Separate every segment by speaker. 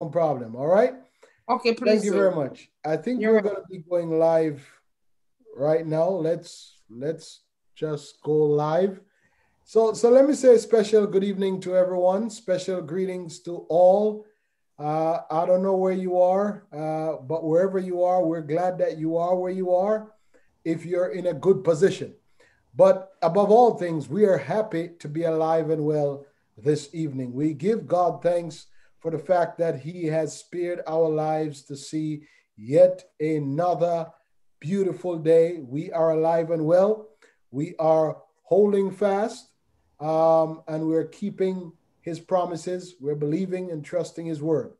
Speaker 1: No problem. All right.
Speaker 2: Okay, please.
Speaker 1: Thank you very much. I think
Speaker 2: You're
Speaker 1: we're going to be going live right now. Let's let's just go live. So so let me say a special good evening to everyone. Special greetings to all. Uh, I don't know where you are, uh, but wherever you are, we're glad that you are where you are. If you're in a good position, but above all things, we are happy to be alive and well this evening. We give God thanks for the fact that He has spared our lives to see yet another beautiful day. We are alive and well. We are holding fast um, and we're keeping His promises. We're believing and trusting His word.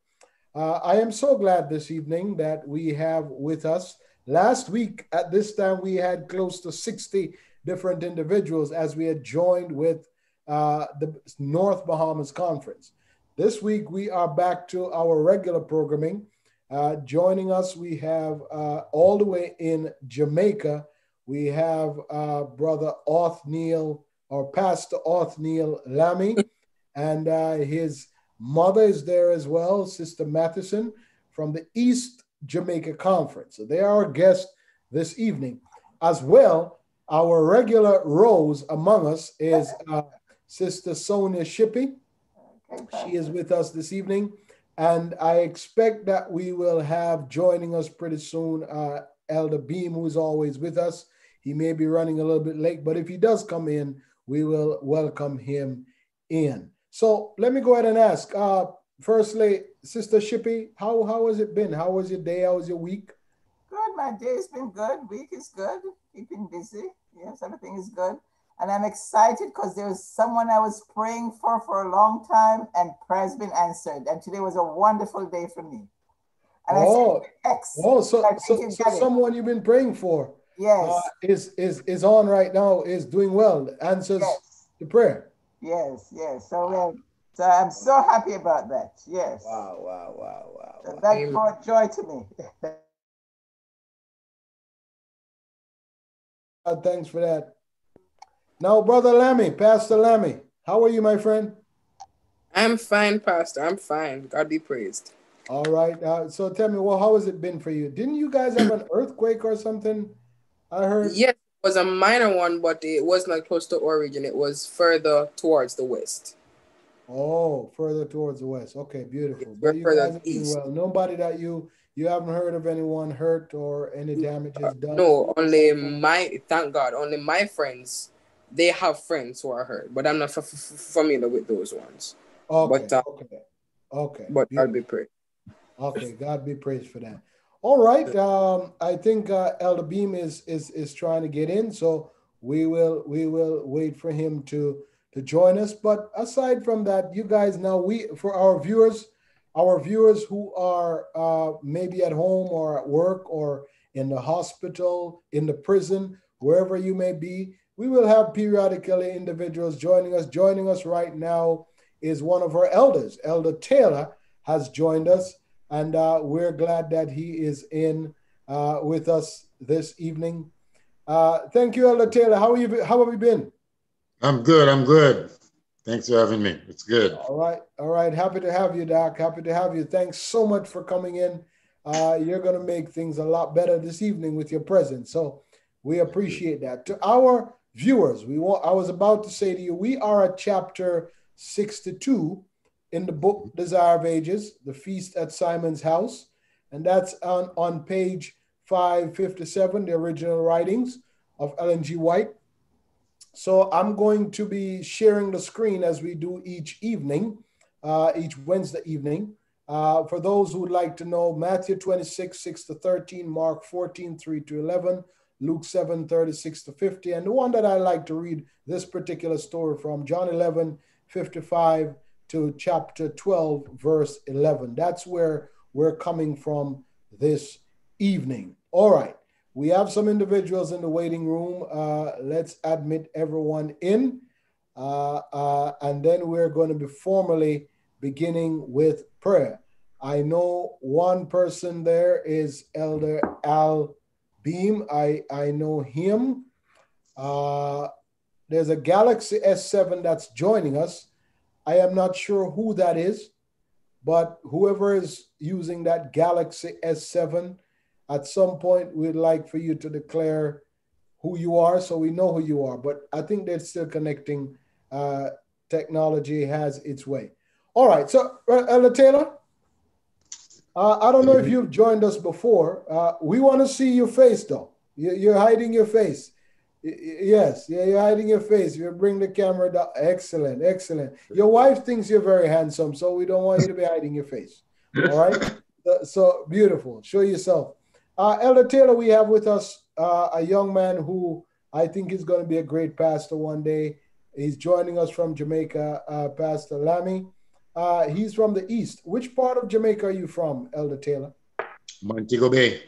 Speaker 1: Uh, I am so glad this evening that we have with us. Last week at this time, we had close to 60 different individuals as we had joined with uh, the North Bahamas Conference. This week, we are back to our regular programming. Uh, joining us, we have uh, all the way in Jamaica, we have uh, Brother Othniel or Pastor Othniel Lamy, and uh, his mother is there as well, Sister Matheson from the East Jamaica Conference. So they are our guests this evening. As well, our regular rose among us is uh, Sister Sonia Shippey she is with us this evening, and I expect that we will have joining us pretty soon uh, Elder Beam, who is always with us. He may be running a little bit late, but if he does come in, we will welcome him in. So let me go ahead and ask. Uh, firstly, Sister Shippey, how how has it been? How was your day? How was your week?
Speaker 3: Good. My day's been good. Week is good. Keeping busy. Yes, everything is good. And I'm excited because there was someone I was praying for for a long time and prayer's been answered. And today was a wonderful day for me. And
Speaker 1: oh, oh, so, so, so someone you've been praying for
Speaker 3: yes.
Speaker 1: Uh, is, is, is on right now, is doing well, answers yes. the prayer.
Speaker 3: Yes, yes. So, uh, so I'm so happy about that. Yes.
Speaker 1: Wow, wow, wow, wow.
Speaker 3: So that brought joy to me.
Speaker 1: thanks for that. Now, Brother Lammy, Pastor Lammy, how are you, my friend?
Speaker 2: I'm fine, Pastor. I'm fine. God be praised.
Speaker 1: All right. Uh, so tell me, well, how has it been for you? Didn't you guys have an earthquake or something? I heard.
Speaker 2: Yes, it was a minor one, but it was not close to origin. It was further towards the west.
Speaker 1: Oh, further towards the west. Okay, beautiful. But you guys east. well. Nobody that you you haven't heard of anyone hurt or any damages done.
Speaker 2: No, only my thank God, only my friends they have friends who are hurt, but I'm not f- f- familiar with those ones.
Speaker 1: Okay. But, uh, okay. Okay.
Speaker 2: But God be praised.
Speaker 1: Okay. God be praised for that. All right. Um, I think uh, Elder Beam is is is trying to get in, so we will we will wait for him to to join us. But aside from that, you guys now we for our viewers, our viewers who are uh, maybe at home or at work or in the hospital, in the prison, wherever you may be, we will have periodically individuals joining us. Joining us right now is one of our elders, Elder Taylor, has joined us, and uh, we're glad that he is in uh, with us this evening. Uh, thank you, Elder Taylor. How are you? How have you been?
Speaker 4: I'm good. I'm good. Thanks for having me. It's good.
Speaker 1: All right. All right. Happy to have you, Doc. Happy to have you. Thanks so much for coming in. Uh, you're going to make things a lot better this evening with your presence. So we appreciate that. To our viewers, we want I was about to say to you, we are at chapter 62 in the book Desire of Ages, the feast at Simon's house, and that's on, on page 557, the original writings of Ellen G. White. So I'm going to be sharing the screen as we do each evening, uh, each Wednesday evening. Uh, for those who would like to know, Matthew 26, 6 to 13, Mark 14, 3 to 11, Luke 7, 36 to 50. And the one that I like to read this particular story from, John 11, 55 to chapter 12, verse 11. That's where we're coming from this evening. All right. We have some individuals in the waiting room. Uh, let's admit everyone in. Uh, uh, and then we're going to be formally beginning with prayer. I know one person there is Elder Al Beam, I, I know him. Uh, there's a Galaxy S7 that's joining us. I am not sure who that is, but whoever is using that Galaxy S7, at some point we'd like for you to declare who you are so we know who you are. But I think they're still connecting. Uh, technology has its way. All right, so uh, Elder Taylor, uh, I don't know if you've joined us before. Uh, we want to see your face though. You're hiding your face. Yes, yeah, you're hiding your face. You bring the camera down. Excellent, excellent. Your wife thinks you're very handsome, so we don't want you to be hiding your face. All right. So beautiful. Show yourself. Uh, Elder Taylor, we have with us uh, a young man who I think is going to be a great pastor one day. He's joining us from Jamaica, uh, Pastor Lammy. Uh, he's from the east. Which part of Jamaica are you from, Elder Taylor?
Speaker 5: Montego Bay.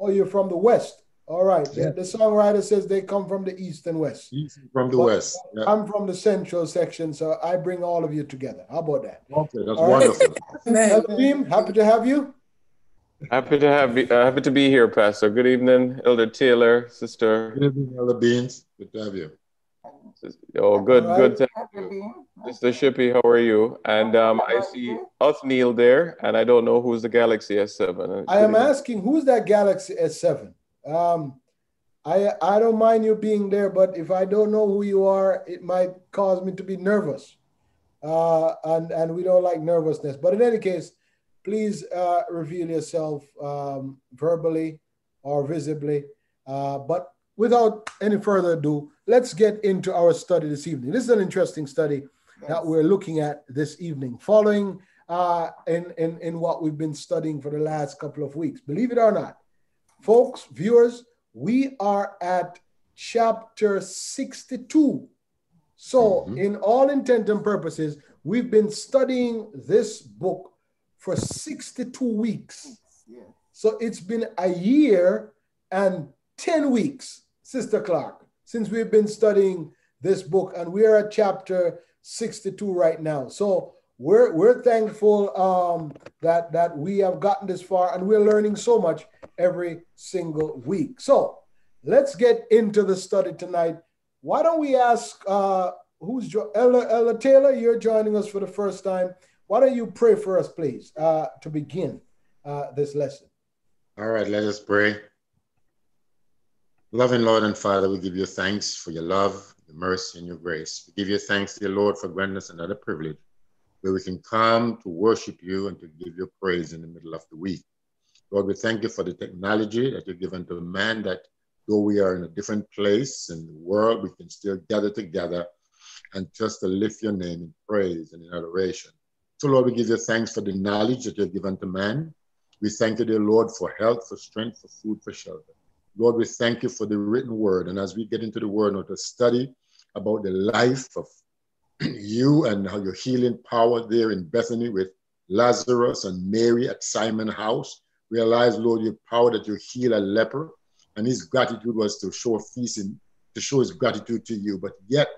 Speaker 1: Oh, you're from the west. All right. Yeah. The, the, songwriter says they come from the east and west.
Speaker 5: East from the but west.
Speaker 1: Yeah. I'm from the central section, so I bring all of you together. How about that?
Speaker 5: Okay, that's all wonderful.
Speaker 1: Right. Team, happy to have you.
Speaker 6: Happy to have you. Uh, happy to be here, Pastor. Good evening, Elder Taylor, Sister.
Speaker 5: Good evening, Elder Beans. Good to have you.
Speaker 6: Oh, good, good. To have you. Sister Shippy, how are you? And um, I see Othniel there, and I don't know who's the Galaxy S7.
Speaker 1: I am asking who's that Galaxy S7? Um, I I don't mind you being there, but if I don't know who you are, it might cause me to be nervous, uh, and and we don't like nervousness. But in any case, please uh, reveal yourself um, verbally or visibly. Uh, but without any further ado, let's get into our study this evening. This is an interesting study that we're looking at this evening, following uh, in, in, in what we've been studying for the last couple of weeks. Believe it or not, Folks, viewers, we are at chapter 62. So, mm-hmm. in all intent and purposes, we've been studying this book for 62 weeks. So, it's been a year and 10 weeks, Sister Clark, since we've been studying this book, and we are at chapter 62 right now. So, we're, we're thankful um, that, that we have gotten this far and we're learning so much every single week. So let's get into the study tonight. Why don't we ask uh, who's jo- Ella, Ella Taylor? You're joining us for the first time. Why don't you pray for us, please, uh, to begin uh, this lesson?
Speaker 5: All right, let us pray. Loving Lord and Father, we give you thanks for your love, your mercy, and your grace. We give you thanks, dear Lord, for granting us another privilege where we can come to worship you and to give you praise in the middle of the week. Lord, we thank you for the technology that you've given to man that though we are in a different place in the world, we can still gather together and just to lift your name in praise and in adoration. So, Lord, we give you thanks for the knowledge that you've given to man. We thank you, dear Lord, for health, for strength, for food, for shelter. Lord, we thank you for the written word. And as we get into the word, now to study about the life of you and how your healing power there in Bethany with Lazarus and Mary at Simon's house, realize, Lord, your power that you heal a leper. And his gratitude was to show a feast and to show his gratitude to you. But yet,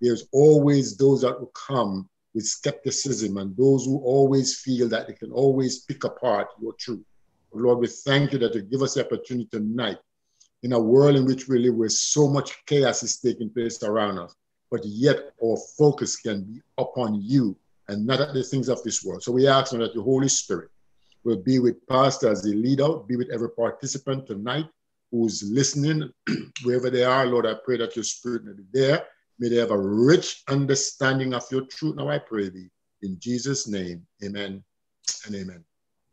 Speaker 5: there's always those that will come with skepticism and those who always feel that they can always pick apart your truth. Lord, we thank you that you give us the opportunity tonight in a world in which we live where so much chaos is taking place around us, but yet our focus can be upon you and not at the things of this world. So we ask that the Holy Spirit will be with Pastor as they lead out, be with every participant tonight who's listening, wherever they are. Lord, I pray that your spirit may be there. May they have a rich understanding of your truth. Now I pray thee. In Jesus' name, amen and amen.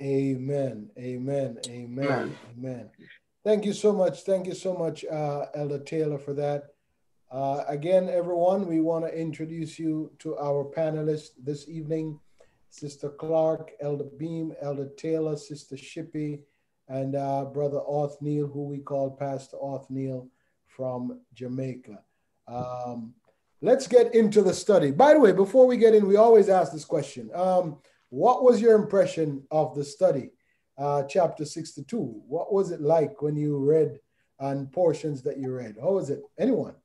Speaker 1: Amen. Amen. Amen. Amen. Thank you so much. Thank you so much, uh, Elder Taylor, for that. Uh, again, everyone, we want to introduce you to our panelists this evening. Sister Clark, Elder Beam, Elder Taylor, Sister Shippy, and uh, Brother Othniel, who we call Pastor Othniel from Jamaica. Um, let's get into the study. By the way, before we get in, we always ask this question. Um, what was your impression of the study, uh, chapter 62? What was it like when you read and portions that you read? How was it? Anyone?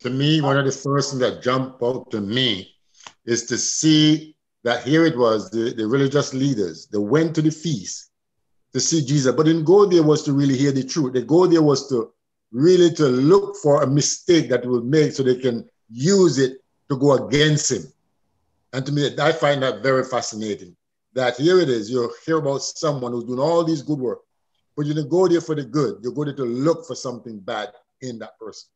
Speaker 5: To me, one of the first things that jumped out to me is to see that here it was, the, the religious leaders, they went to the feast to see Jesus, but didn't go there was to really hear the truth. They go there was to really to look for a mistake that will make so they can use it to go against him.
Speaker 4: And to me, I find that very fascinating. That here it is, you hear about someone who's doing all these good work, but you don't go there for the good. You go there to look for something bad in that person.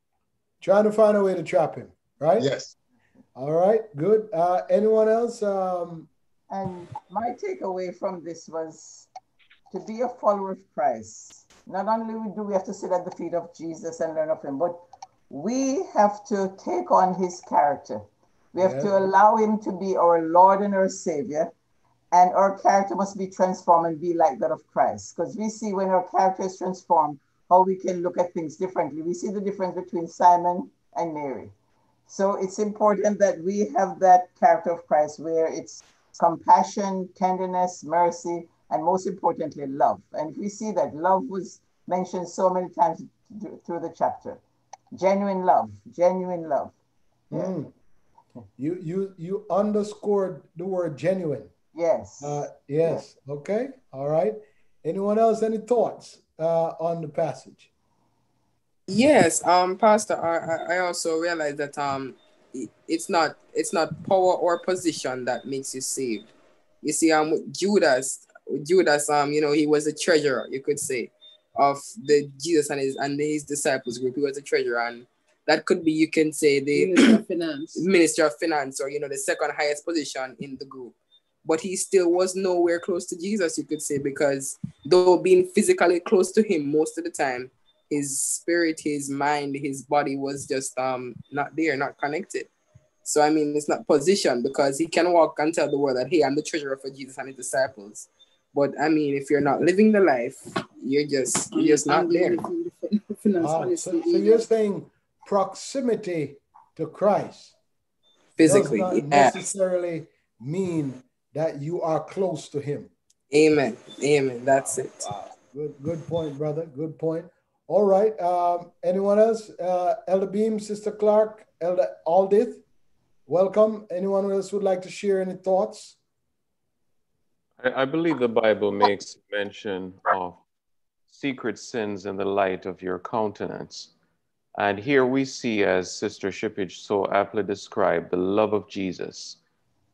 Speaker 1: Trying to find a way to trap him, right?
Speaker 4: Yes.
Speaker 1: All right, good. Uh, anyone else? Um,
Speaker 3: and my takeaway from this was to be a follower of Christ. Not only do we have to sit at the feet of Jesus and learn of him, but we have to take on his character. We have yeah. to allow him to be our Lord and our Savior. And our character must be transformed and be like that of Christ. Because we see when our character is transformed, how we can look at things differently. We see the difference between Simon and Mary. So it's important that we have that character of Christ where it's compassion, tenderness, mercy, and most importantly, love. And we see that love was mentioned so many times through the chapter. Genuine love, genuine love.
Speaker 1: Mm. You you you underscored the word genuine.
Speaker 3: Yes.
Speaker 1: Uh, yes. yes. Okay. All right. Anyone else? Any thoughts uh, on the passage?
Speaker 2: Yes, um, Pastor, I, I also realize that um, it's not it's not power or position that makes you saved. You see, um, Judas, Judas, um, you know, he was a treasurer, you could say, of the Jesus and his and his disciples group. He was a treasurer, and that could be, you can say, the
Speaker 7: minister of finance,
Speaker 2: minister of finance, or you know, the second highest position in the group. But he still was nowhere close to Jesus, you could say, because though being physically close to him most of the time, his spirit, his mind, his body was just um not there, not connected. So I mean, it's not position because he can walk and tell the world that hey, I'm the treasurer for Jesus and his disciples. But I mean, if you're not living the life, you're just you're just not there.
Speaker 1: Ah, so, so you're saying proximity to Christ
Speaker 2: physically
Speaker 1: does not necessarily mean that you are close to Him.
Speaker 2: Amen. Amen. That's it.
Speaker 1: Wow. Good, good point, brother. Good point. All right. Um, anyone else? Uh, Elder Beam, Sister Clark, Elder Aldith, welcome. Anyone else would like to share any thoughts?
Speaker 6: I, I believe the Bible makes mention of secret sins in the light of your countenance. And here we see, as Sister Shippage so aptly described, the love of Jesus,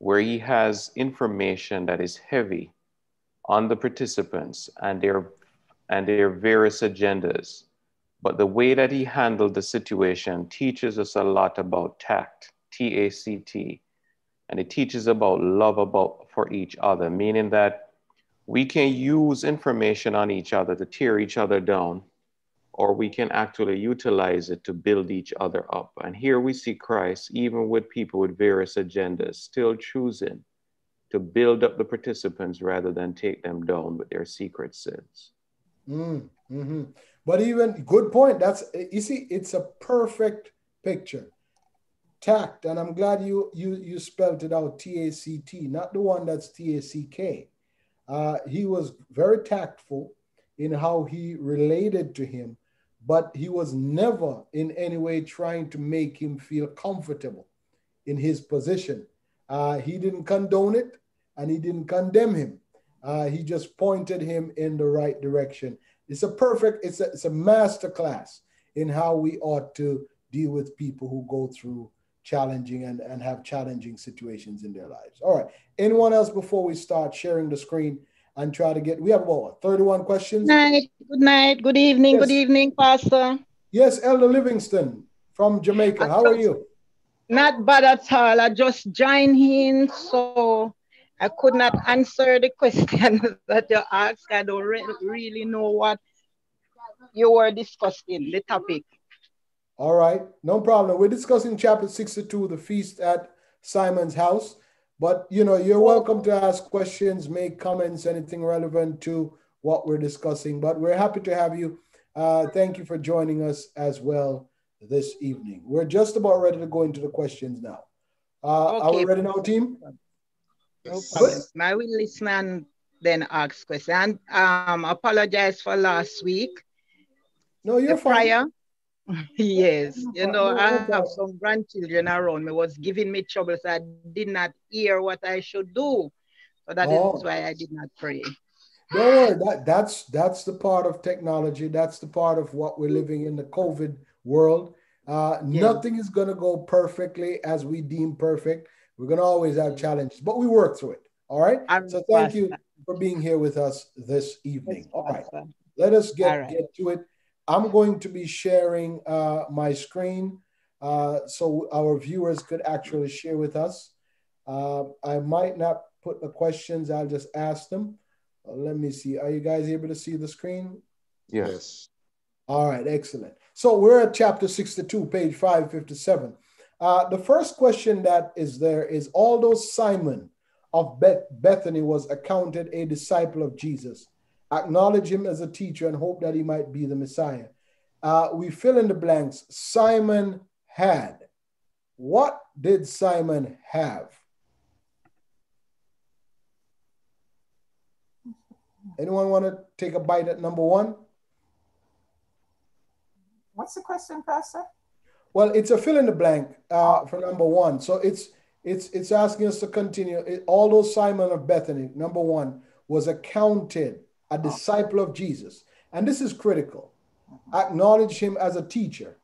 Speaker 6: where he has information that is heavy on the participants and their and their various agendas. But the way that he handled the situation teaches us a lot about tact, T A C T. And it teaches about love about for each other, meaning that we can use information on each other to tear each other down, or we can actually utilize it to build each other up. And here we see Christ, even with people with various agendas, still choosing to build up the participants rather than take them down with their secret sins.
Speaker 1: Mm, mm-hmm. But even good point. That's you see, it's a perfect picture. Tact, and I'm glad you you you spelled it out T A C T, not the one that's T A C K. Uh, he was very tactful in how he related to him, but he was never in any way trying to make him feel comfortable in his position. Uh, he didn't condone it and he didn't condemn him. Uh, he just pointed him in the right direction. It's a perfect, it's a, it's a master class in how we ought to deal with people who go through challenging and, and have challenging situations in their lives. All right. Anyone else before we start sharing the screen and try to get, we have what, 31 questions?
Speaker 7: Good night. Good night. Good evening. Yes. Good evening, Pastor.
Speaker 1: Yes, Elder Livingston from Jamaica. How are you?
Speaker 7: Not bad at all. I just joined in, so I could not answer the question that you asked. I don't re really know what you were discussing, the topic.
Speaker 1: All right, no problem. We're discussing chapter 62, the feast at Simon's house. But you know, you're welcome to ask questions, make comments, anything relevant to what we're discussing. But we're happy to have you. Uh, thank you for joining us as well this evening. We're just about ready to go into the questions now. Uh, okay. Are we ready now, team?
Speaker 7: No problem. I will listen and then ask questions. Um, apologize for last week.
Speaker 1: No, you're the fine. Prior,
Speaker 7: yes, you know, I have some grandchildren around me was giving me trouble, so I did not hear what I should do. So that oh. is why I did not pray.
Speaker 1: Don't worry, that, that's that's the part of technology. That's the part of what we're living in the COVID world. Uh. Nothing is going to go perfectly as we deem perfect. We're going to always have challenges, but we work through it. All right.
Speaker 7: All
Speaker 1: So thank you for being here with us this evening. All right. Let us get,
Speaker 7: right.
Speaker 1: get to it. I'm going to be sharing uh, my screen uh, so our viewers could actually share with us. Uh, I might not put the questions, I'll just ask them. Uh, let me see. Are you guys able to see the screen?
Speaker 6: Yes.
Speaker 1: All right, excellent. So we're at chapter 62, page 557. Uh, the first question that is there is although Simon of Beth- Bethany was accounted a disciple of Jesus, acknowledge him as a teacher and hope that he might be the Messiah. Uh, we fill in the blanks. Simon had. What did Simon have? Anyone want to take a bite at number one?
Speaker 3: What's the question, Pastor?
Speaker 1: Well, it's a fill in the blank uh, for number one. So it's it's it's asking us to continue. It, although Simon of Bethany, number one, was accounted a disciple of Jesus, and this is critical. Acknowledge him as a teacher.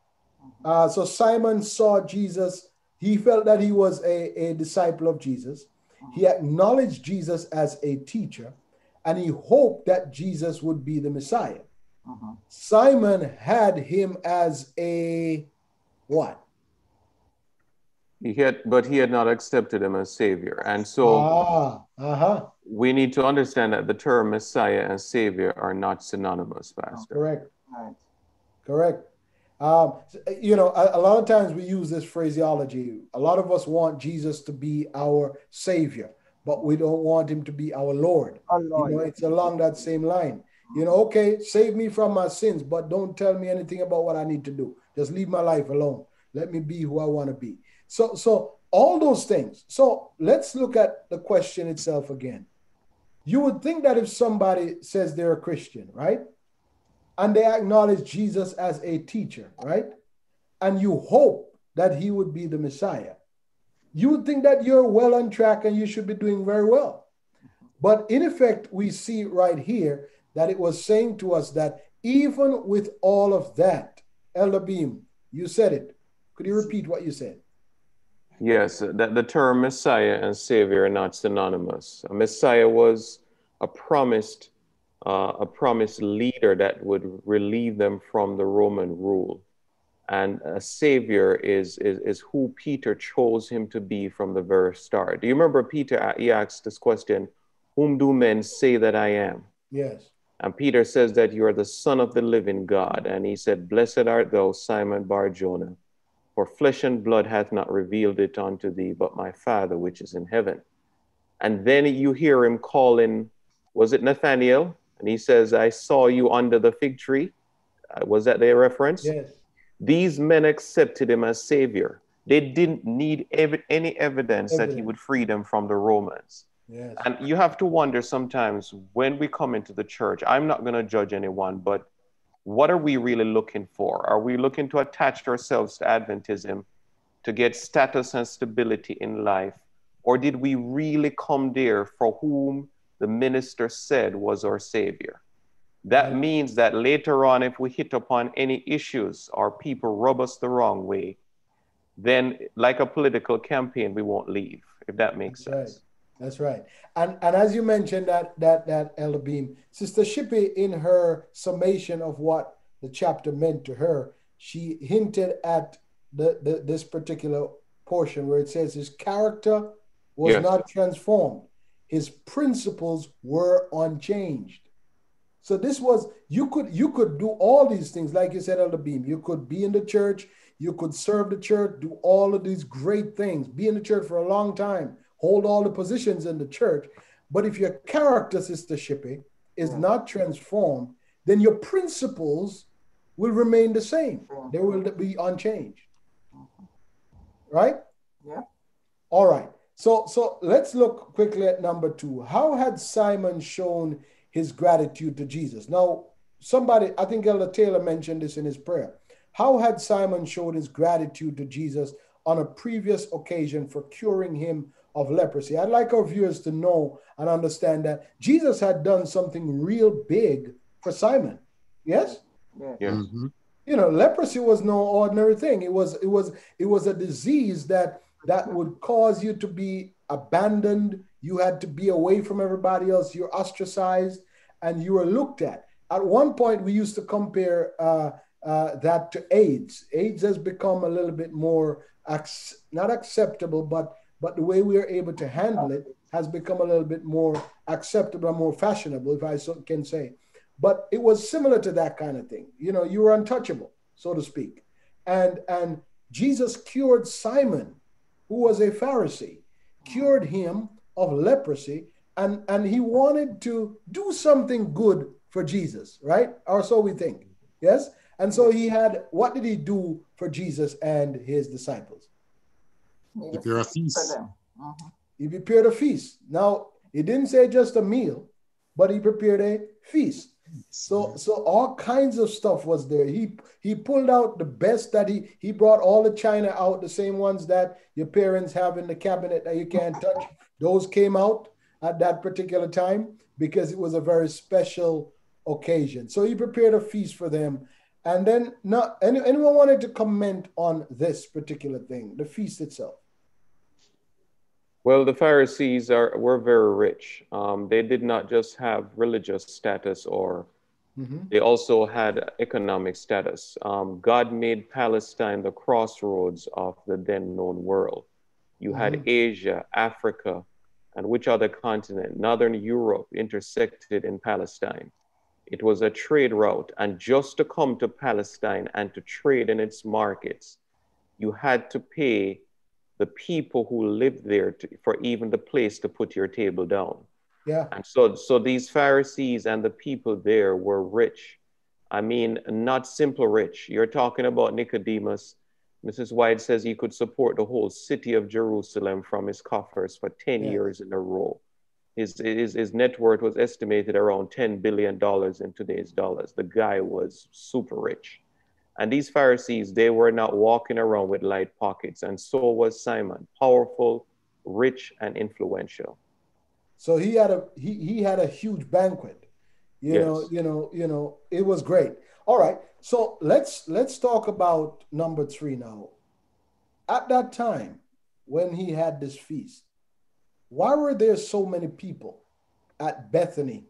Speaker 1: Uh, so Simon saw Jesus. He felt that he was a, a disciple of Jesus. He acknowledged Jesus as a teacher, and he hoped that Jesus would be the Messiah.
Speaker 3: Mhm.
Speaker 1: Simon had him as a what?
Speaker 6: He had, but he had not accepted him as Savior. And so
Speaker 1: ah, uh-huh.
Speaker 6: We need to understand that the term Messiah and Savior are not synonymous, Pastor.
Speaker 1: Correct.
Speaker 3: Right.
Speaker 1: Correct. Um, you know, a, a lot of times we use this phraseology. A lot of us want Jesus to be our savior, but we don't want him to be our Lord.
Speaker 3: Oh,
Speaker 1: You know, it's along that same line. You know, okay, save me from my sins, but don't tell me anything about what I need to do. Just leave my life alone. Let me be who I want to be. So, so all those things. So let's look at the question itself again. You would think that if somebody says they're a Christian, right? And they acknowledge Jesus as a teacher, right? And you hope that he would be the Messiah, you would think that you're well on track and you should be doing very well. But in effect, we see right here that it was saying to us that even with all of that, Elder Beam, you said it. Could you repeat what you said?
Speaker 6: Yes, that the term Messiah and Savior are not synonymous. A Messiah was a promised, uh, a promised leader that would relieve them from the Roman rule, and a Savior is is, is who Peter chose him to be from the very start. Do you remember Peter? He asked this question: "Whom do men say that I am?"
Speaker 1: Yes.
Speaker 6: And Peter says that you are the Son of the living God, and he said, "Blessed art thou, Simon Bar Jonah." For flesh and blood hath not revealed it unto thee, but my Father which is in heaven. And then you hear him calling, was it Nathaniel? And he says, I saw you under the fig tree. Uh, was that their reference?
Speaker 1: Yes.
Speaker 6: These men accepted him as Savior. They didn't need ev- any evidence that he would free them from the Romans.
Speaker 1: Yes.
Speaker 6: And you have to wonder sometimes when we come into the church, I'm not going to judge anyone, but what are we really looking for? Are we looking to attach ourselves to Adventism to get status and stability in life? Or did we really come there for whom the minister said was our Savior? That means that later on, if we hit upon any issues or people rub us the wrong way, then like a political campaign, we won't leave, if that makes
Speaker 1: That's right. That's right. And and as you mentioned that that that Elder Beam, Sister Shippey in her summation of what the chapter meant to her, she hinted at the, the this particular portion where it says his character was
Speaker 6: Yes.
Speaker 1: not transformed. His principles were unchanged. So this was you could you could do all these things like you said Elder Beam. You could be in the church, you could serve the church, do all of these great things, be in the church for a long time, hold all the positions in the church. But if your character, Sister Shippey, is
Speaker 3: Yeah.
Speaker 1: not transformed, then your principles will remain the same. Mm. They will be unchanged. Mm-hmm. Right?
Speaker 3: Yeah.
Speaker 1: All right. So so let's look quickly at number two. How had Simon shown his gratitude to Jesus? Now, somebody, I think Elder Taylor mentioned this in his prayer. How had Simon showed his gratitude to Jesus on a previous occasion for curing him of leprosy? I'd like our viewers to know and understand that Jesus had done something real big for Simon. Yes?
Speaker 3: Yeah.
Speaker 6: Yes.
Speaker 4: Mhm.
Speaker 1: you know leprosy was no ordinary thing it was it was it was a disease that that would cause you to be abandoned. You had to be away from everybody else. You're ostracized and you were looked at. At one point, we used to compare uh, uh, that to AIDS. AIDS has become a little bit more ac- not acceptable, but but the way we are able to handle it has become a little bit more acceptable, and more fashionable, if I so can say. But it was similar to that kind of thing. You know, you were untouchable, so to speak. And and Jesus cured Simon, who was a Pharisee, cured him of leprosy, and, and he wanted to do something good for Jesus, right? Or so we think. Yes? And so he had, what did he do for Jesus and his disciples?
Speaker 4: Prepare a feast.
Speaker 3: Uh-huh.
Speaker 1: He prepared a feast. Now, he didn't say just a meal, but he prepared a feast. So so all kinds of stuff was there. He he pulled out the best that he he brought all the china out, the same ones that your parents have in the cabinet that you can't touch. Those came out at that particular time because it was a very special occasion. So he prepared a feast for them. And then not any, anyone wanted to comment on this particular thing, the feast itself.
Speaker 6: Well, the Pharisees are were very rich. Um, they did not just have religious status, or
Speaker 1: Mhm.
Speaker 6: they also had economic status. Um, God made Palestine the crossroads of the then known world. You had Asia, Africa, and which other continent? Northern Europe intersected in Palestine. It was a trade route, and just to come to Palestine and to trade in its markets, you had to pay the people who lived there to, for even the place to put your table down.
Speaker 1: Yeah.
Speaker 6: And so, so these Pharisees and the people there were rich. I mean, not simple rich. You're talking about Nicodemus. Mrs. White says he could support the whole city of Jerusalem from his coffers for 10
Speaker 1: Yeah.
Speaker 6: years in a row. His, his, his net worth was estimated around $10 billion in today's dollars. The guy was super rich. And these Pharisees, they were not walking around with light pockets. And so was Simon, powerful, rich, and influential.
Speaker 1: So he had a he he had a huge banquet. You know, you know, you know, it was great. All right. So let's let's talk about number three now. At that time, when he had this feast, why were there so many people at Bethany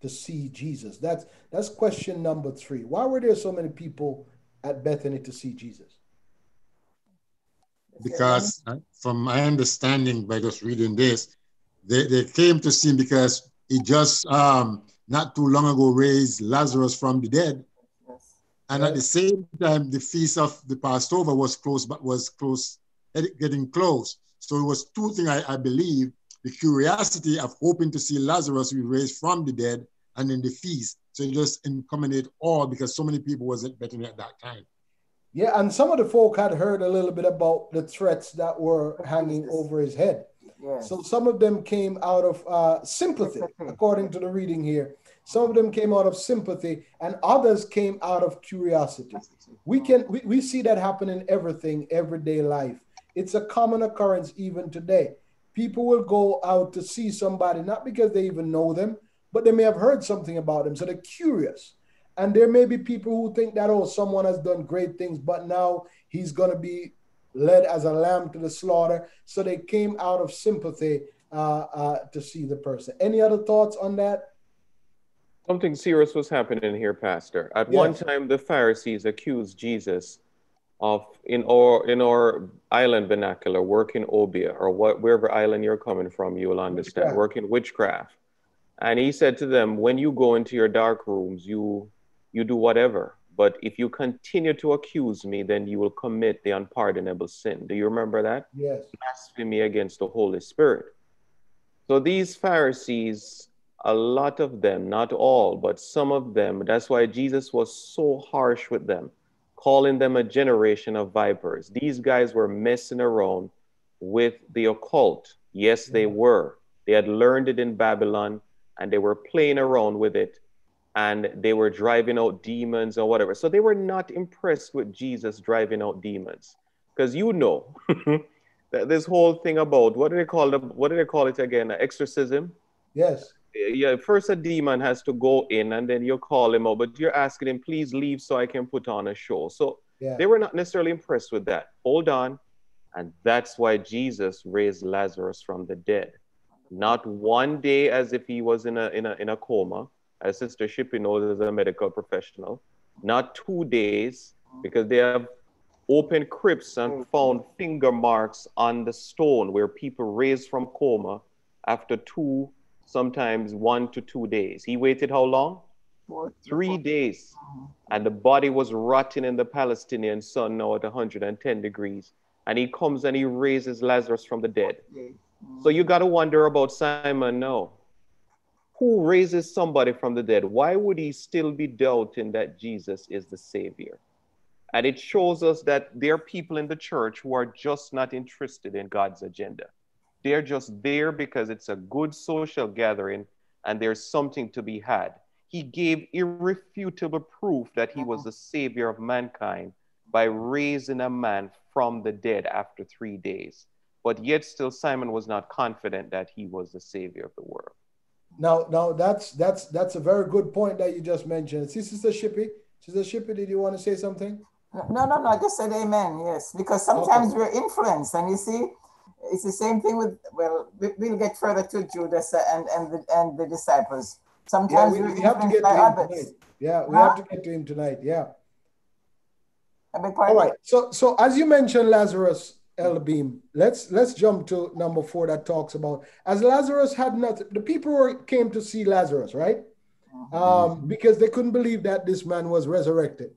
Speaker 1: to see Jesus? That's that's question number three. Why were there so many people at Bethany to see Jesus?
Speaker 4: because from my understanding by just reading this, they, they came to see him because he just um, not too long ago raised Lazarus from the dead. And at the same time, the feast of the Passover was close, but was close, getting close. So it was two things I, I believe: the curiosity of hoping to see Lazarus be raised from the dead, and then the feast. So it just inculminate all because so many people was at Bethany at that time.
Speaker 1: Yeah, and some of the folk had heard a little bit about the threats that were hanging over his head.
Speaker 3: Yes.
Speaker 1: So some of them came out of uh, sympathy,
Speaker 3: Sympathy.
Speaker 1: according to the reading here. Some of them came out of sympathy, and others came out of curiosity. We can we, we see that happen in everything, everyday life. It's a common occurrence even today. People will go out to see somebody not because they even know them, but they may have heard something about him. so they're curious. And there may be people who think that oh, someone has done great things, but now he's going to be led as a lamb to the slaughter. So they came out of sympathy uh, uh, to see the person. Any other thoughts on that?
Speaker 6: Something serious was happening here, Pastor. At one time, the Pharisees accused Jesus of, in our in our island vernacular, working obeah, or what, wherever island you're coming from, you will understand,
Speaker 1: Witchcraft.
Speaker 6: working witchcraft. And he said to them, when you go into your dark rooms, you you do whatever. But if you continue to accuse me, then you will commit the unpardonable sin. Do you remember that?
Speaker 1: Yes.
Speaker 6: blasphemy against the Holy Spirit. So these Pharisees, a lot of them, not all, but some of them, that's why Jesus was so harsh with them, calling them a generation of vipers. These guys were messing around with the occult. Yes, they mm. were. They had learned it in Babylon and they were playing around with it and they were driving out demons or whatever. So they were not impressed with Jesus driving out demons. Because you know, that this whole thing about what do they call it? What do they call it again? Exorcism.
Speaker 1: Yes.
Speaker 6: Yeah, first a demon has to go in, and then you call him out, but you're asking him, please leave so I can put on a show. So
Speaker 1: Yeah.
Speaker 6: they were not necessarily impressed with that. Hold on. And that's why Jesus raised Lazarus from the dead. Not one day as if he was in a, in a, in a coma, as Sister Shippy knows as a medical professional. Not two days, because they have opened crypts and found finger marks on the stone where people raised from coma after two, sometimes one to two days. He waited how long? Three days. And the body was rotting in the Palestinian sun now at 110 degrees. And he comes and he raises Lazarus from the dead. So you got to wonder about Simon now. Who raises somebody from the dead? Why would he still be doubting that Jesus is the Savior? And it shows us that there are people in the church who are just not interested in God's agenda. They're just there because it's a good social gathering and there's something to be had. He gave irrefutable proof that he was mm-hmm. the savior of mankind by raising a man from the dead after three days. But yet still Simon was not confident that he was the savior of the world.
Speaker 1: Now, now that's that's that's a very good point that you just mentioned. See, Sister Shippy, Sister Shippy, did you want to say something?
Speaker 3: No, no, no. I just said amen. Yes, because sometimes okay. we're influenced, and you see, it's the same thing with. Well, we'll get further to Judas and and the and the disciples. Sometimes
Speaker 1: yeah, we, we have to get to him others. tonight. Yeah, we huh? have to get to him tonight. Yeah. All right. So, so as you mentioned, Lazarus El Beam. Let's let's jump to number four that talks about as Lazarus had not the people were, came to see Lazarus, right? Mm-hmm. Um, because they couldn't believe that this man was resurrected,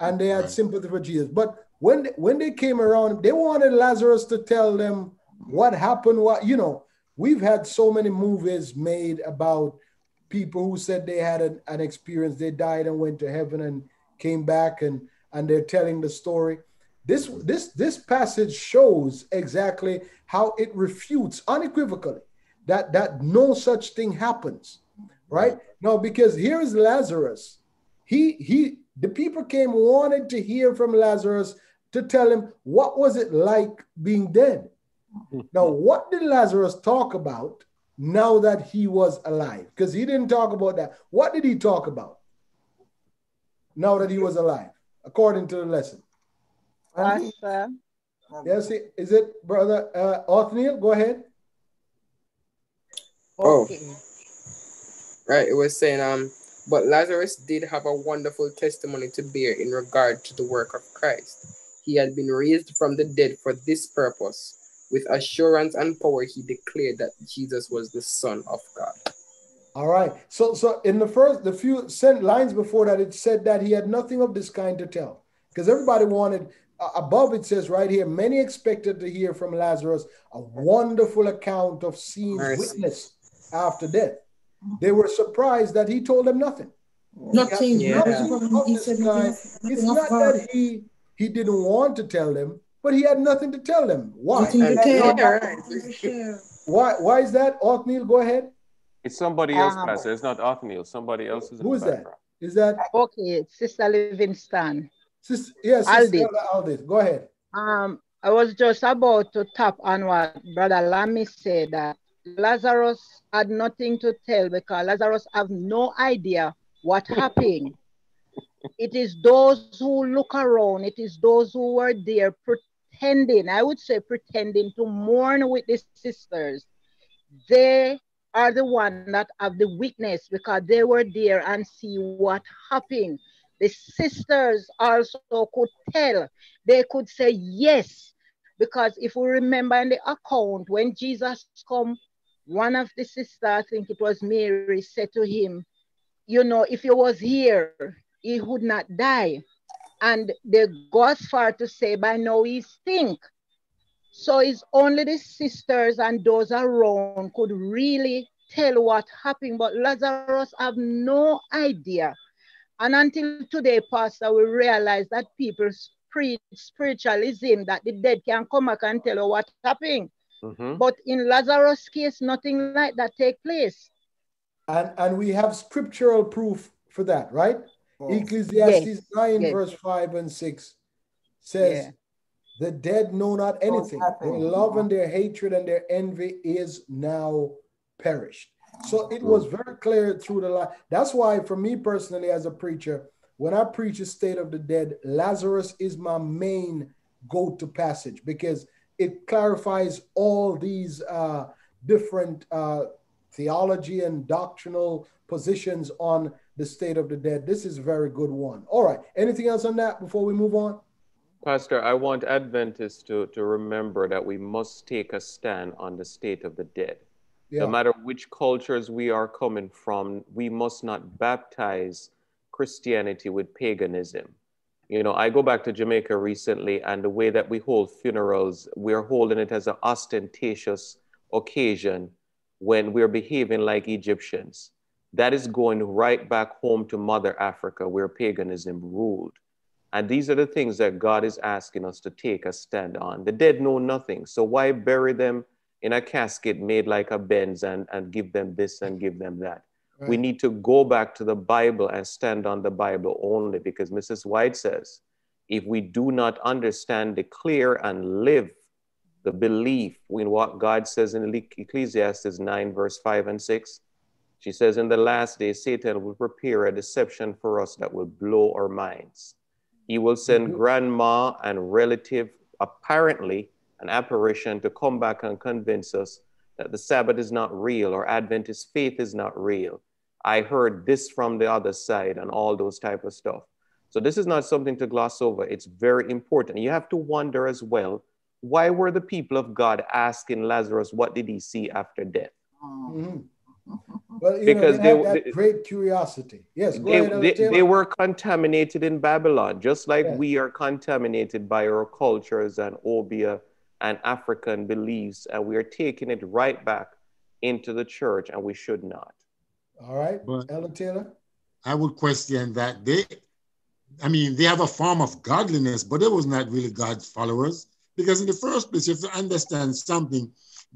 Speaker 1: and they had right. sympathy for Jesus. But when they, when they came around, they wanted Lazarus to tell them what happened. What you know, we've had so many movies made about people who said they had an, an experience, they died and went to heaven and came back, and and they're telling the story this, this, this passage shows exactly how it refutes unequivocally that, that no such thing happens, right? No, because here is Lazarus. He, he, the people came wanted to hear from Lazarus to tell him what was it like being dead. now, what did Lazarus talk about now that he was alive? Because he didn't talk about that. What did he talk about now that he was alive, according to the lesson?
Speaker 7: Pastor.
Speaker 1: Yes, is it brother uh, Othniel? Go ahead.
Speaker 2: Okay. Oh, right. It was saying, um, but Lazarus did have a wonderful testimony to bear in regard to the work of Christ. He had been raised from the dead for this purpose. With assurance and power, he declared that Jesus was the Son of God.
Speaker 1: All right. So, so in the first, the few sent lines before that, it said that he had nothing of this kind to tell, because everybody wanted above it says right here, many expected to hear from Lazarus a wonderful account of scenes witness after death. They were surprised that he told them nothing.
Speaker 5: Nothing. Yeah.
Speaker 1: nothing he said nothing, it's not that he he didn't want to tell them, but he had nothing to tell them. Why? Why? Why is that? Othniel, go ahead.
Speaker 6: It's somebody else, um, Pastor. It's not Othniel. Somebody else is.
Speaker 1: Who is that? Is that?
Speaker 7: Okay, Sister Livingston.
Speaker 1: Sister, yes, Sister Aldith. Go ahead.
Speaker 7: Um, I was just about to tap on what Brother Lammy said that Lazarus had nothing to tell because Lazarus have no idea what happened. it is those who look around, it is those who were there pretending, I would say pretending to mourn with the sisters. They are the one that have the witness because they were there and see what happened. The sisters also could tell. They could say yes. Because if we remember in the account, when Jesus come, one of the sisters, I think it was Mary, said to him, you know, if he was here, he would not die. And they go as far to say, by now he stink. So it's only the sisters and those around could really tell what happened, but Lazarus have no idea. And until today, Pastor, we realize that people preach spiritualism, that the dead can come back and tell you what happened. Mm-hmm. But in Lazarus' case, nothing like that take place.
Speaker 1: And and we have scriptural proof for that, right? Yes. Ecclesiastes yes. 9, yes. verse 5 and 6 says, yeah. The dead know not anything. Their love and their hatred and their envy is now perished. So it was very clear through the life. That's why, for me personally, as a preacher, when I preach a state of the dead, Lazarus is my main go to passage because it clarifies all these uh, different uh, theology and doctrinal positions on the state of the dead. This is a very good one. All right. Anything else on that before we move on?
Speaker 6: Pastor, I want Adventists to, to remember that we must take a stand on the state of the dead. Yeah. No matter which cultures we are coming from, we must not baptize Christianity with paganism. You know, I go back to Jamaica recently, and the way that we hold funerals, we're holding it as an ostentatious occasion when we're behaving like Egyptians. That is going right back home to Mother Africa, where paganism ruled. And these are the things that God is asking us to take a stand on. The dead know nothing. So why bury them in a casket made like a Benz and, and give them this and give them that? Right. We need to go back to the Bible and stand on the Bible only because Mrs. White says, if we do not understand, declare, and live the belief in what God says in Ecclesiastes 9, verse 5 and 6, she says, In the last day, Satan will prepare a deception for us that will blow our minds. He will send mm-hmm. grandma and relative, apparently an apparition, to come back and convince us that the Sabbath is not real or Adventist faith is not real. I heard this from the other side and all those type of stuff. So this is not something to gloss over. It's very important. You have to wonder as well, why were the people of God asking Lazarus, what did he see after death?
Speaker 1: Mm-hmm. Well, because know, they, they, great curiosity. Yes,
Speaker 6: they, ahead, they, they, were contaminated in Babylon, just like we are contaminated by our cultures and Obeah and African beliefs, and we are taking it right back into the church, and we should not.
Speaker 1: All right, but Elder Taylor.
Speaker 5: I would question that they, I mean, they have a form of godliness, but they was not really God's followers. Because in the first place, you have to understand something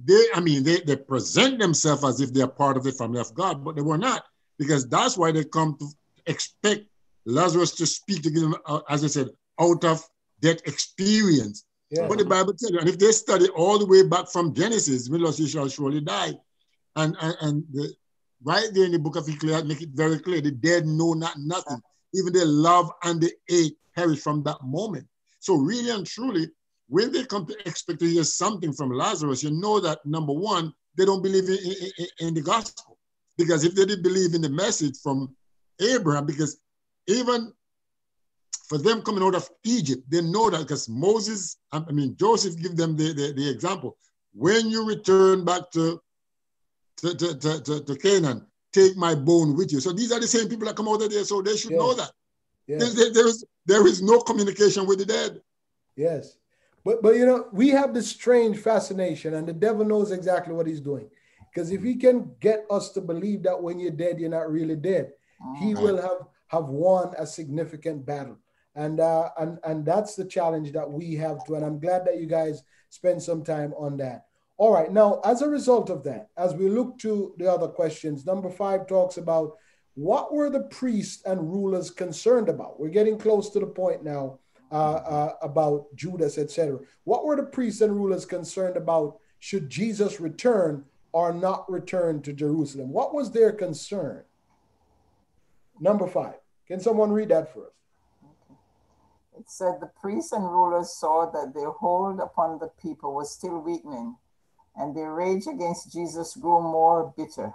Speaker 5: they, I mean, they, they present themselves as if they're part of the family of God, but they were not, because that's why they come to expect Lazarus to speak to them, uh, as I said, out of that experience. Yeah. But the Bible tells you, and if they study all the way back from Genesis, Milos shall surely die. And, and, and the, right there in the book of Ecclesiastes, make it very clear the dead know not nothing. Even the love and the hate perish from that moment. So really and truly, when they come to expect to hear something from Lazarus, you know that number one, they don't believe in, in, in, the gospel. Because if they did believe in the message from Abraham, because even for them coming out of Egypt, they know that because Moses, I mean, Joseph give them the, the, the example. When you return back to, to, to, to, to, Canaan, take my bone with you. So these are the same people that come out of there, so they should yes. know that. Yes. There, there, is, there is no communication with the dead.
Speaker 1: Yes. But but you know, we have this strange fascination, and the devil knows exactly what he's doing. Because if he can get us to believe that when you're dead, you're not really dead, he mm. will have have won a significant battle. And uh, and and that's the challenge that we have to. And I'm glad that you guys spend some time on that. All right. Now, as a result of that, as we look to the other questions, number five talks about what were the priests and rulers concerned about. We're getting close to the point now uh, uh, about Judas, etc. What were the priests and rulers concerned about? Should Jesus return or not return to Jerusalem? What was their concern? Number five. Can someone read that for us?
Speaker 3: It said the priests and rulers saw that their hold upon the people was still weakening, and their rage against Jesus grew more bitter.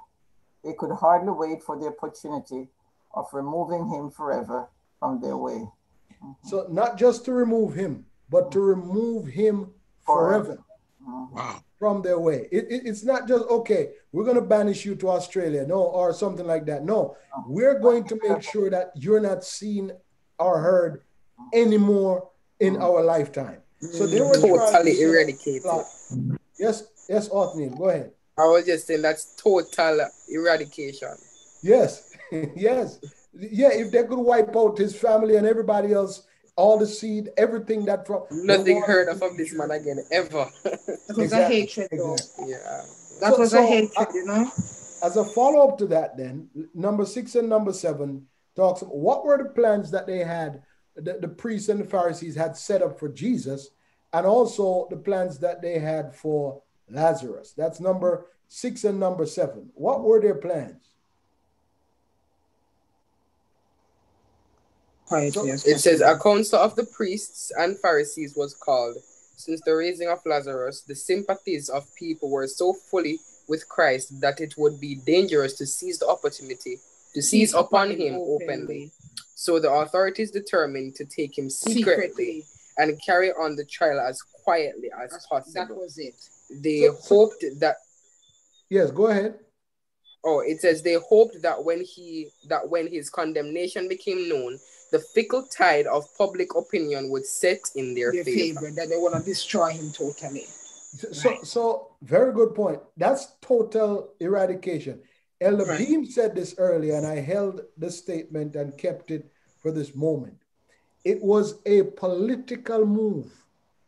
Speaker 3: They could hardly wait for the opportunity of removing him forever from their way. Mm-hmm.
Speaker 1: So not just to remove him, but to remove him forever mm-hmm. wow. from their way. It, it, it's not just, okay, we're going to banish you to Australia, no, or something like that. No, we're going to make sure that you're not seen or heard anymore in mm. our lifetime. So they mm. were
Speaker 2: totally eradicated.
Speaker 1: Yes, yes, Othniel, go ahead.
Speaker 2: I was just saying that's total eradication.
Speaker 1: Yes, yes yeah, if they could wipe out his family and everybody else, all the seed, everything that from
Speaker 2: nothing heard of, of this man again ever.
Speaker 8: that was exactly. a hatred, though.
Speaker 2: Exactly. Yeah,
Speaker 8: that so, was so, a hatred, uh, you know.
Speaker 1: As a follow up to that, then number six and number seven talks. What were the plans that they had? The, the priests and the Pharisees had set up for Jesus, and also the plans that they had for Lazarus. That's number six and number seven. What were their plans?
Speaker 2: It says a council of the priests and Pharisees was called, Since the raising of Lazarus, the sympathies of people were so fully with Christ that it would be dangerous to seize the opportunity to seize upon him openly. So the authorities determined to take him secretly,
Speaker 8: Secretly.
Speaker 2: and carry on the trial as quietly as
Speaker 8: That
Speaker 2: possible.
Speaker 8: That was it.
Speaker 2: They
Speaker 1: So- so-
Speaker 2: hoped that
Speaker 1: Yes, go ahead.
Speaker 2: oh, it says they hoped that when he that when his condemnation became known, the fickle tide of public opinion would set in their,
Speaker 8: Their
Speaker 2: favor.
Speaker 8: favor, that they want to destroy him totally.
Speaker 1: So, so,
Speaker 8: Right.
Speaker 1: so very good point. That's total eradication. Elder
Speaker 8: Right.
Speaker 1: Beam said this earlier, and I held the statement and kept it for this moment. It was a political move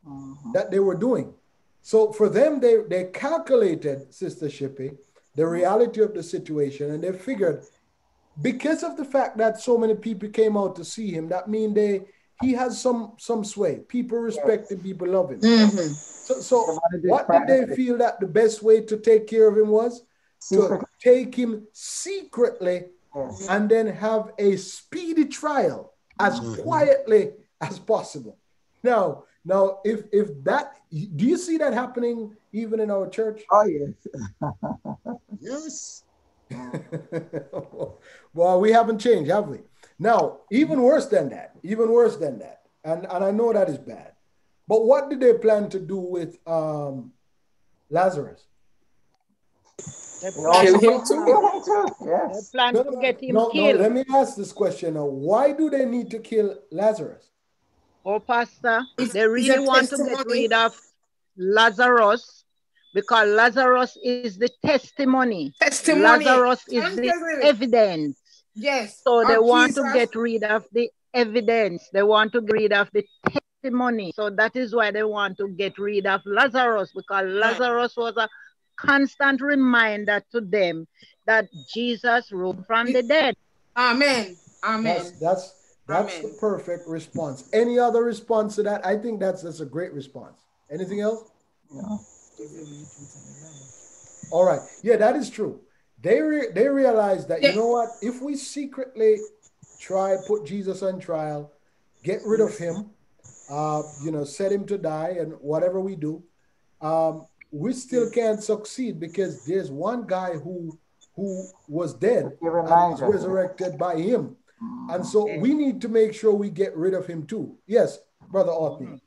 Speaker 3: Mhm.
Speaker 1: that they were doing. So for them, they, they calculated, Sister Shippy, the reality of the situation, and they figured because of the fact that so many people came out to see him, that mean they he has some some sway. People respect him, people love him.
Speaker 8: Mhm.
Speaker 1: So, so what did they feel that the best way to take care of him was? To take him secretly
Speaker 3: yes.
Speaker 1: and then have a speedy trial as
Speaker 5: Mhm.
Speaker 1: quietly as possible. Now, now, if if that do you see that happening even in our church?
Speaker 3: Oh yes.
Speaker 5: Yes.
Speaker 1: well, we haven't changed, have we? Now, even worse than that, even worse than that, and, and I know that is bad. But what did they plan to do with um, Lazarus?
Speaker 7: They
Speaker 3: They
Speaker 7: plan,
Speaker 2: Kill him too?
Speaker 3: kill him too.
Speaker 7: they
Speaker 3: Yes.
Speaker 7: plan
Speaker 1: No,
Speaker 7: to
Speaker 1: no,
Speaker 7: get him
Speaker 1: no, no, let me ask this question now. Why do they need to kill Lazarus?
Speaker 7: Oh, Pastor,
Speaker 8: It's-
Speaker 7: they really
Speaker 8: a
Speaker 7: want to get rid of Lazarus because Lazarus is the testimony.
Speaker 8: Testimony.
Speaker 7: Lazarus is the
Speaker 8: Testimony.
Speaker 7: evidence.
Speaker 8: Yes.
Speaker 7: So they
Speaker 8: of
Speaker 7: want to get rid of the evidence. They want to get rid of the testimony. So that is why they want to get rid of Lazarus because Lazarus was a constant reminder to them that Jesus rose from the dead.
Speaker 8: Amen. Amen.
Speaker 1: That's that's that's
Speaker 8: Amen.
Speaker 1: the perfect response. Any other response to that? I think that's that's a great response. Anything else?
Speaker 3: Yeah.
Speaker 1: All right. Yeah, that is true. They re- they realize that you know what? If we secretly try put Jesus on trial, get rid of him, uh, you know, set him to die, and whatever we do, um, we still can't succeed because there's one guy who who was dead
Speaker 3: He
Speaker 1: and was resurrected by him, and so we need to make sure we get rid of him too. Yes, brother Ortney.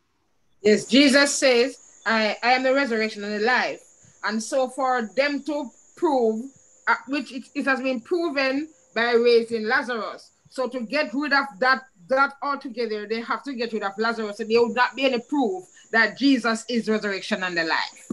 Speaker 8: Yes, Jesus says, I, I am the resurrection and the life. And so for them to prove, uh, which it, it has been proven by raising Lazarus. So to get rid of that that altogether, they have to get rid of Lazarus. And there would not be any proof that Jesus is resurrection and the life.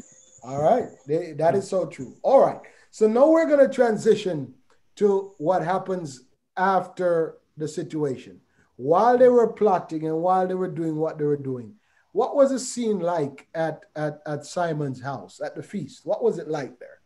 Speaker 1: All right, They- that is so true. All right, so now we're going to transition to what happens after the situation. While they were plotting and while they were doing what they were doing, what was the scene like at, at, at Simon's house at the feast? What was it like there?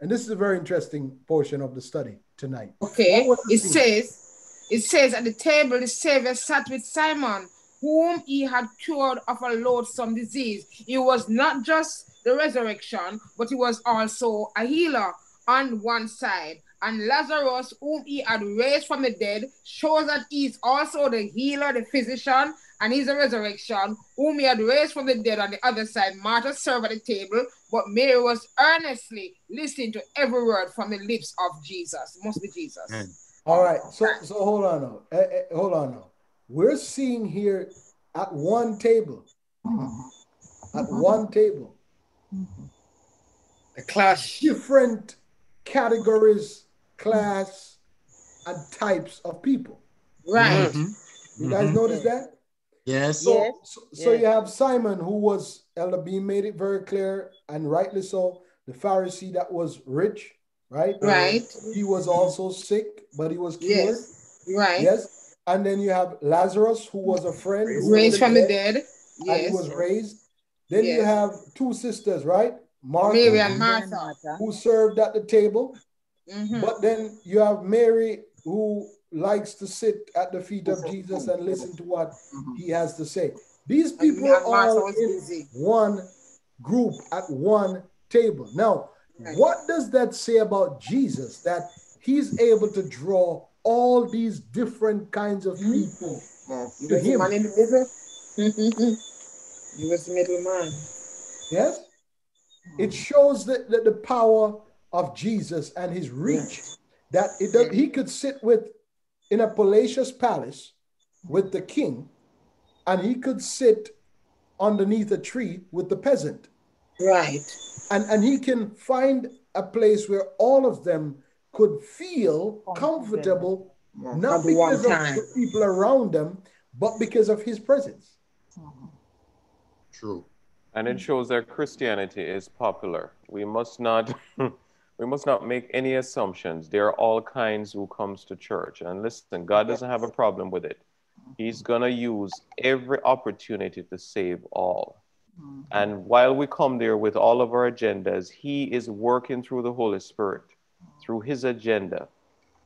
Speaker 1: And this is a very interesting portion of the study tonight.
Speaker 8: Okay.
Speaker 1: What was the
Speaker 8: It
Speaker 1: scene?
Speaker 8: says, it says at the table the Savior sat with Simon, whom he had cured of a loathsome disease. He was not just the resurrection, but he was also a healer on one side. And Lazarus, whom he had raised from the dead, shows that he is also the healer, the physician, and he's the resurrection, whom he had raised from the dead on the other side. Martha served at the table, but Mary was earnestly listening to every word from the lips of Jesus. It must be Jesus.
Speaker 5: Amen.
Speaker 1: All right, so so hold on now. Eh, eh, hold on now. We're seeing here at one table,
Speaker 3: Mhm.
Speaker 1: at one table,
Speaker 2: The clash.
Speaker 1: different categories, class, and types of people.
Speaker 8: Right.
Speaker 5: Mhm.
Speaker 1: You guys
Speaker 5: Mhm.
Speaker 1: notice that?
Speaker 5: Yes.
Speaker 1: So,
Speaker 7: Yes.
Speaker 1: so, so
Speaker 7: Yes.
Speaker 1: you have Simon, who was Elder B made it very clear, and rightly so. The Pharisee that was rich, right?
Speaker 8: Right.
Speaker 1: He was also sick, but he was cured.
Speaker 8: Yes. Right.
Speaker 1: Yes. And then you have Lazarus, who was a friend, who was
Speaker 8: Raised from the
Speaker 1: dead,
Speaker 8: dead.
Speaker 1: and
Speaker 8: Yes.
Speaker 1: he was raised. Then you have two sisters, right? Martha,
Speaker 8: Mary and. Martha.
Speaker 1: who served at the table,
Speaker 8: Mhm.
Speaker 1: but then you have Mary, who likes to sit at the feet of Jesus and listen to what
Speaker 3: Mhm.
Speaker 1: he has to say. These people
Speaker 8: Martha
Speaker 1: are
Speaker 8: was
Speaker 1: in
Speaker 8: busy.
Speaker 1: one group at one table. Now,
Speaker 8: Right.
Speaker 1: what does that say about Jesus that he's able to draw all these different kinds of people
Speaker 3: Yes.
Speaker 1: to him?
Speaker 8: Man in the middle. Mhm. He was the middleman.
Speaker 1: Yes? It shows that the, the power of Jesus and his reach that it does, he could sit with in a palatial palace with the king and he could sit underneath a tree with the peasant
Speaker 8: Right.
Speaker 1: and and he can find a place where all of them could feel oh, comfortable
Speaker 3: Yes.
Speaker 1: not
Speaker 8: At
Speaker 1: because of
Speaker 8: time.
Speaker 1: the people around them but because of his presence
Speaker 4: True.
Speaker 6: And it shows that Christianity is popular. We must not we must not make any assumptions. There are all kinds who comes to church. And listen, God doesn't have a problem with it. He's gonna use every opportunity to save all. Mm-hmm. And while we come there with all of our agendas, He is working through the Holy Spirit, through His agenda,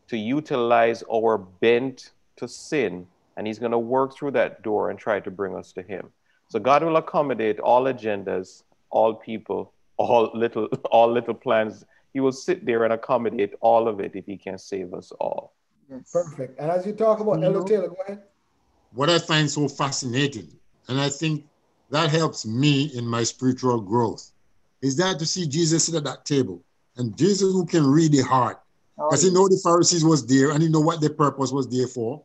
Speaker 6: to utilize our bent to sin. And He's going to work through that door and try to bring us to Him. So God will accommodate all agendas, all people, all little, all little plans. He will sit there and accommodate all of it if He can save us all.
Speaker 3: Yes.
Speaker 1: perfect and as you talk about elder mm-hmm. taylor go ahead
Speaker 5: what I find so fascinating, and I think that helps me in my spiritual growth, is that to see Jesus sit at that table and Jesus who can read the heart.
Speaker 3: Oh,
Speaker 5: Because he know the Pharisees was there and he know what their purpose was there for.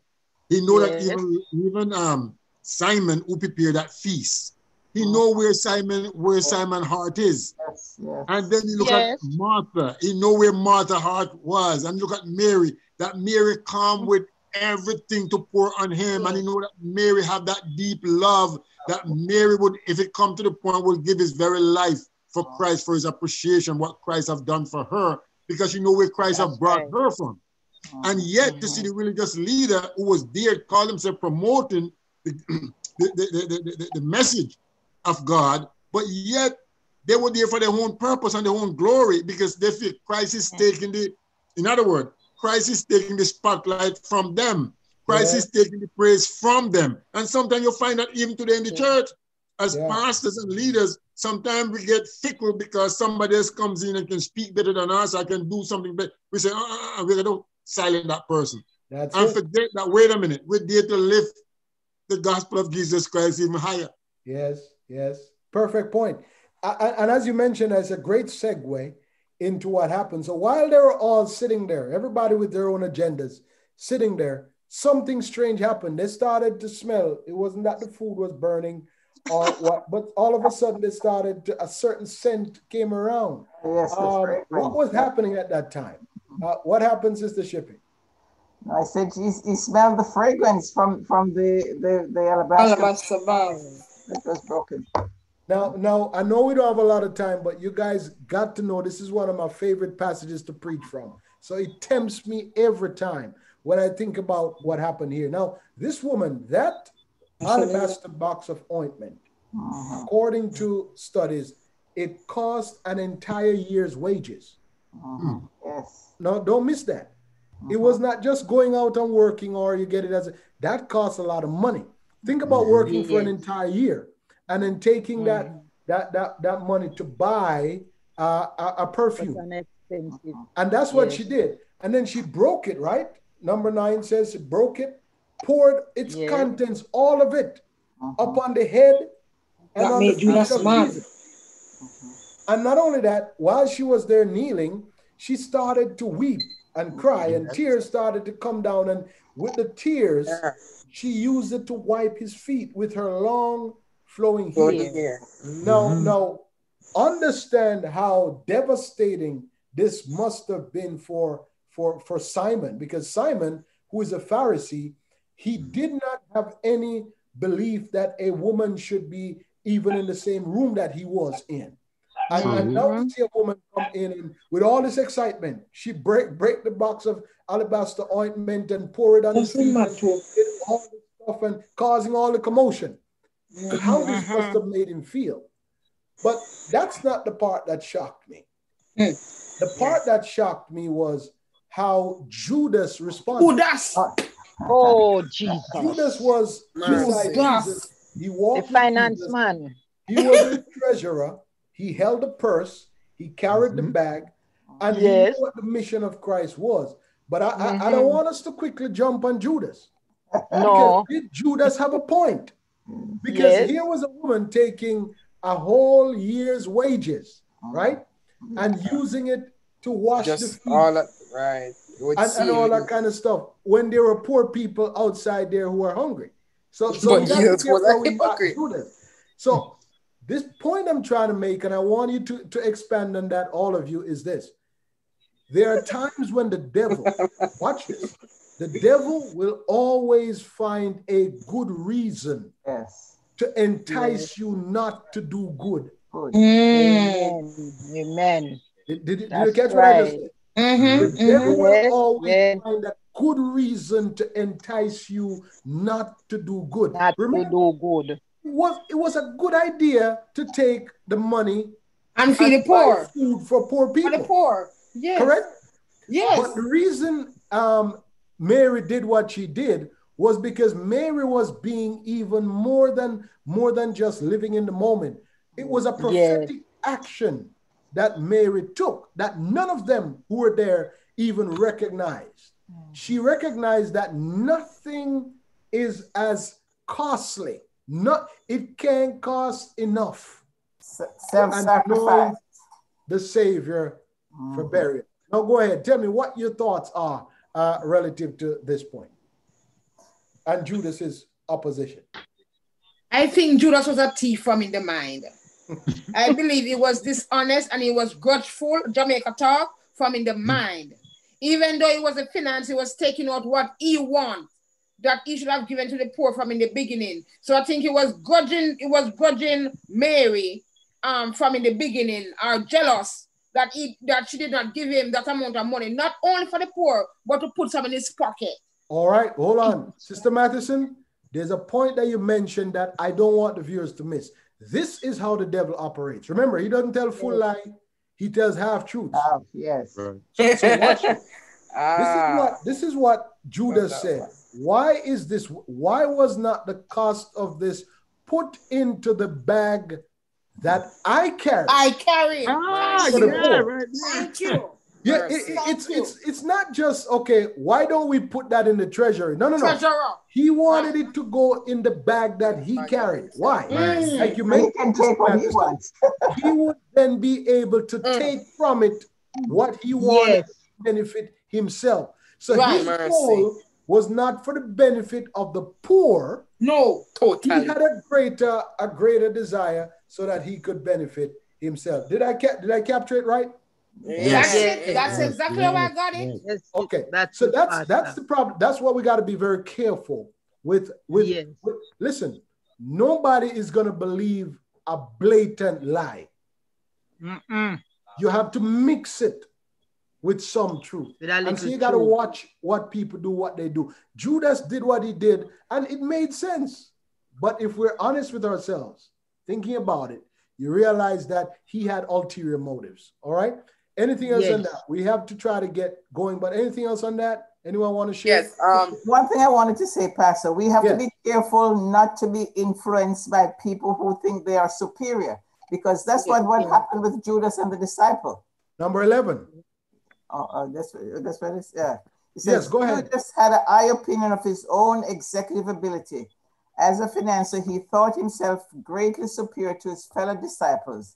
Speaker 5: He know that even, even um, Simon who prepared that feast, he know where Simon where Simon heart is.
Speaker 3: yes, yes.
Speaker 5: And then you look
Speaker 7: Yes.
Speaker 5: at Martha. He know where Martha heart was. And look at Mary. That Mary come with everything to pour on him. And you know that Mary have that deep love that Mary would, if it come to the point, would give his very life for Christ, for his appreciation, what Christ have done for her, because you know where Christ have brought
Speaker 7: right.
Speaker 5: her from. And yet to see the mm-hmm. religious leader who was there, call himself promoting the, the, the, the, message of God, but yet they were there for their own purpose and their own glory because they feel Christ is mm-hmm. taking the, in other words, Christ is taking the spotlight from them. Christ
Speaker 1: Yeah.
Speaker 5: is taking the praise from them. And sometimes you'll find that even today in the church, as
Speaker 1: Yeah.
Speaker 5: pastors and leaders, sometimes we get fickle because somebody else comes in and can speak better than us. I can do something better. We say, uh, uh, going to silence that person
Speaker 1: that's
Speaker 5: and
Speaker 1: it
Speaker 5: forget that, wait a minute, we're there to lift the gospel of Jesus Christ even higher.
Speaker 1: Yes, yes. Perfect point. And as you mentioned, as a great segue into what happened. So while they were all sitting there, everybody with their own agendas, sitting there, something strange happened. They started to smell. It wasn't that the food was burning or what, but all of a sudden they started to, a certain scent came around.
Speaker 3: Yes, that's
Speaker 1: Um,
Speaker 3: right.
Speaker 1: what was happening at that time? Uh, what happens is the shipping.
Speaker 3: I said he, he smelled the fragrance from from the the, the alabaster
Speaker 8: Alabaster vase.
Speaker 3: that was broken.
Speaker 1: Now, now I know we don't have a lot of time, but you guys got to know this is one of my favorite passages to preach from. So it tempts me every time when I think about what happened here. Now, this woman, that alabaster box of ointment,
Speaker 3: Mhm,
Speaker 1: according to studies, it cost an entire year's wages.
Speaker 3: mhm. Yes.
Speaker 1: Now, don't miss that. It was not just going out and working or you get it as a, that costs a lot of money. Think about working for an entire year and then taking that that that that money to buy uh, a, a perfume, and that's what
Speaker 7: Yes.
Speaker 1: she did. And then she broke it. Right? Number nine says she broke it, poured its
Speaker 7: Yes.
Speaker 1: contents, all of it,
Speaker 3: Mhm.
Speaker 1: upon the head and
Speaker 8: That
Speaker 1: on
Speaker 8: made
Speaker 1: the feet of
Speaker 8: mad.
Speaker 1: Jesus. And not only that, while she was there kneeling, she started to weep and cry, and tears started to come down. And with the tears,
Speaker 8: Yeah.
Speaker 1: she used it to wipe his feet with her long flowing
Speaker 8: Go
Speaker 1: hair.
Speaker 8: here.
Speaker 1: Now, now, understand how devastating this must have been for for for Simon, because Simon, who is a Pharisee, he did not have any belief that a woman should be even in the same room that he was in. And, and now to see a woman come in and with all this excitement, she break break the box of alabaster ointment and pour it on his
Speaker 8: Nothing
Speaker 1: feet and did all this stuff and causing all the commotion mm-hmm. how this mm-hmm. must have made him feel. But that's not the part that shocked me.
Speaker 8: Hmm.
Speaker 1: The part that shocked me was how Judas responded.
Speaker 8: Judas.
Speaker 7: Ah, Oh, Jesus.
Speaker 1: Judas was beside
Speaker 8: Judas.
Speaker 1: Jesus. He
Speaker 7: The
Speaker 1: walked with
Speaker 7: finance
Speaker 1: Jesus.
Speaker 7: man.
Speaker 1: He was the treasurer. He held the purse. He carried the mm-hmm. bag, and he knew what the mission of Christ was. But I, I, I don't mm-hmm. want us to quickly jump on Judas.
Speaker 7: No.
Speaker 1: Did Judas have a point? Because
Speaker 7: Yes.
Speaker 1: here was a woman taking a whole year's wages, mm-hmm. right? And using it to wash the feet
Speaker 2: all that, right. It would
Speaker 1: and, and all that kind of stuff when there are poor people outside there who are hungry. So, so
Speaker 2: But
Speaker 1: we got to
Speaker 2: Jesus
Speaker 1: be
Speaker 2: was a
Speaker 1: careful how we
Speaker 2: hypocrite.
Speaker 1: do this. So this point I'm trying to make, and I want you to, to expand on that, all of you, is this. There are times when the devil, watch this, the devil will always find a good reason
Speaker 3: Yes.
Speaker 1: to entice you not to do good.
Speaker 3: Good.
Speaker 7: Amen. Amen.
Speaker 1: Did, did, did you
Speaker 7: That's
Speaker 1: catch what I just said?
Speaker 8: Mm-hmm.
Speaker 1: The devil will
Speaker 7: Yes,
Speaker 1: always
Speaker 7: yes.
Speaker 1: find a good reason to entice you not to do good.
Speaker 7: Not to
Speaker 1: Remember,
Speaker 7: do good.
Speaker 1: it was, it was a good idea to take the money
Speaker 8: And feed the
Speaker 1: and buy
Speaker 8: poor.
Speaker 1: food for poor
Speaker 8: For the poor. Yes.
Speaker 1: Correct?
Speaker 8: Yes.
Speaker 1: But the reason um, Mary did what she did was because Mary was being even more than more than just living in the moment. It was a prophetic action that Mary took that none of them who were there even recognized. She recognized that nothing is as costly. Not it can't cost enough
Speaker 3: Self sacrifice.
Speaker 1: the Savior for burial. Now go ahead. Tell me what your thoughts are uh, relative to this point and Judas's opposition.
Speaker 8: I think Judas was a thief from in the mind. I believe he was dishonest and he was grudgeful, Jamaica talk, from in the mind. Even though it was a finance, he was taking out what he want that he should have given to the poor from in the beginning. So I think he was grudging, he was grudging Mary um, from in the beginning, or jealous that he that she did not give him that amount of money, not only for the poor, but to put some in his pocket.
Speaker 1: All right, hold on. Sister Matheson, there's a point that you mentioned that I don't want the viewers to miss. This is how the devil operates. Remember, he doesn't tell full lie, he tells half truths.
Speaker 3: Oh, yes.
Speaker 5: Right.
Speaker 1: So watch this. This
Speaker 2: ah,
Speaker 1: is what this is what Judas
Speaker 2: that
Speaker 1: said. Why is this? Why was not the cost of this put into the bag that I carry?
Speaker 8: I carry.
Speaker 5: Ah,
Speaker 1: For
Speaker 5: yeah, right.
Speaker 8: Thank you.
Speaker 1: Yeah, it- it- it's it's it's not just okay. Why don't we put that in the treasury? No, no, no.
Speaker 8: Treasurer.
Speaker 1: He wanted it to go in the bag that he carried. Why?
Speaker 8: Mm.
Speaker 1: Like you
Speaker 3: He
Speaker 1: make
Speaker 3: can take what he wants.
Speaker 1: he would then be able to
Speaker 8: Mm.
Speaker 1: take from it what he wanted
Speaker 7: Yes.
Speaker 1: to benefit himself. So
Speaker 8: Right.
Speaker 1: his
Speaker 2: Mercy.
Speaker 1: goal was not for the benefit of the poor.
Speaker 8: No.
Speaker 1: He had a greater a greater desire so that he could benefit himself. Did I ca- did I capture it right?
Speaker 2: Yes.
Speaker 8: That's it. That's
Speaker 5: Yes.
Speaker 8: exactly how I got it.
Speaker 5: Yes.
Speaker 7: Yes.
Speaker 1: Okay.
Speaker 7: That's
Speaker 1: So that's
Speaker 7: Pastor.
Speaker 1: that's the problem. That's what we got to be very careful with. With,
Speaker 7: Yes.
Speaker 1: with listen, nobody is gonna believe a blatant lie.
Speaker 7: Mm-mm.
Speaker 1: You have to mix it with some truth. And so you got to
Speaker 7: truth.
Speaker 1: watch what people do, what they do. Judas did what he did, and it made sense. But if we're honest with ourselves, thinking about it, you realize that he had ulterior motives. All right. Anything else on that? We have to try to get going. But anything else on that? Anyone want to share?
Speaker 2: Yes. Um.
Speaker 3: One thing I wanted to say, Pastor, we have
Speaker 1: Yeah.
Speaker 3: to be careful not to be influenced by people who think they are superior, because that's what, what happened with Judas and the disciple.
Speaker 1: Number 11.
Speaker 3: Oh, oh, that's that's what it's yeah. It
Speaker 1: Yes, go ahead.
Speaker 3: Judas had a high opinion of his own executive ability. As a financier, he thought himself greatly superior to his fellow disciples,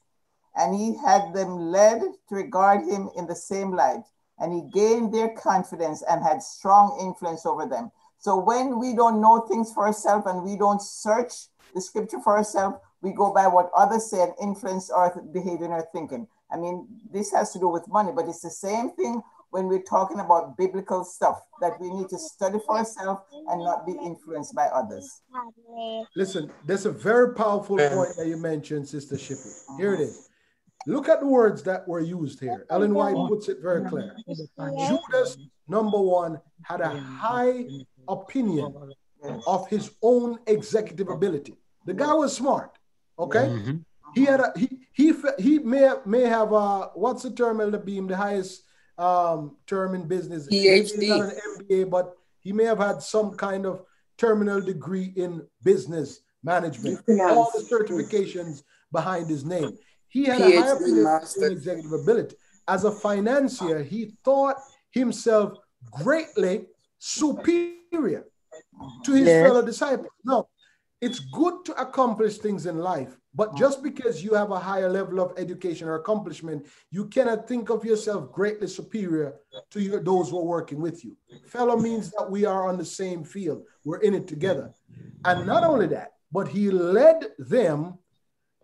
Speaker 3: and he had them led to regard him in the same light. And he gained their confidence and had strong influence over them. So when we don't know things for ourselves and we don't search the scripture for ourselves, we go by what others say and influence our behavior and our thinking. I mean, this has to do with money, but it's the same thing when we're talking about biblical stuff that we need to study for ourselves and not be influenced by others.
Speaker 1: Listen, there's a very powerful point that you mentioned, Sister Shippy. Here it is. Look at the words that were used here. Ellen White puts it very clear. Judas, number one, had a high opinion of his own executive ability. The guy was smart. Okay,
Speaker 5: Mhm.
Speaker 1: he had a he he he may have, may have uh what's the term Elder Beam the highest um term in business Maybe he's
Speaker 2: PhD.
Speaker 1: not an MBA but he may have had some kind of terminal degree in business management all the certifications behind his name he had a
Speaker 2: PhD
Speaker 1: of his
Speaker 2: master.
Speaker 1: own executive ability as a financier he thought himself greatly superior to his
Speaker 7: Yes.
Speaker 1: fellow disciples no it's good to accomplish things in life, but just because you have a higher level of education or accomplishment, you cannot think of yourself greatly superior to your, those who are working with you. Fellow means that we are on the same field, we're in it together. And not only that, but he led them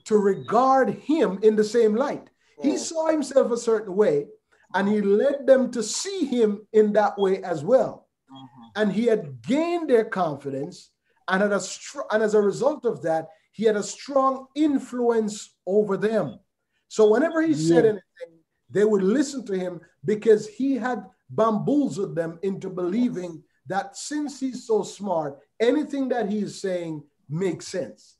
Speaker 1: to regard him in the same light. He mm. saw himself a certain way, and he led them to see him in that way as well. Mm-hmm. And he had gained their confidence, and, had a str- and as a result of that, he had a strong influence over them. So whenever he said anything, they would listen to him because he had bamboozled them into believing that since he's so smart, anything that he is saying makes sense.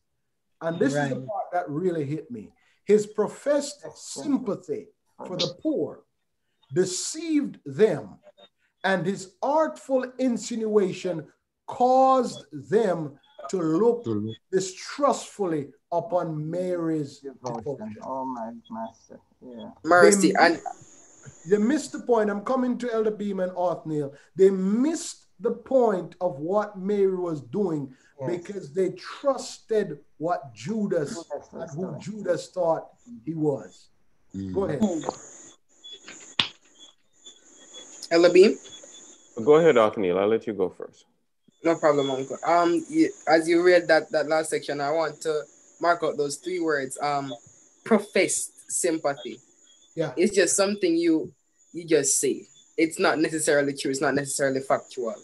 Speaker 1: And this is the part that really hit me. His professed sympathy for the poor deceived them, and his artful insinuation caused them to look distrustfully upon Mary's
Speaker 3: Devotion.
Speaker 1: devotion.
Speaker 3: Oh my master. Yeah.
Speaker 2: Mercy.
Speaker 1: They-
Speaker 2: And
Speaker 1: They missed the point. I'm coming to Elder Beam and Othniel. They missed the point of what Mary was doing
Speaker 3: Yes.
Speaker 1: Because they trusted what Judas
Speaker 3: Judas
Speaker 1: and who. Judas thought he was.
Speaker 5: Mm.
Speaker 1: Go ahead.
Speaker 2: Elder Beam.
Speaker 6: Go ahead, Othniel. I'll let you go first.
Speaker 2: No problem, Uncle. Um, as you read that that last section, I want to mark out those three words. Um, professed sympathy.
Speaker 1: Yeah.
Speaker 2: It's just something you you just say. It's not necessarily true. It's not necessarily factual.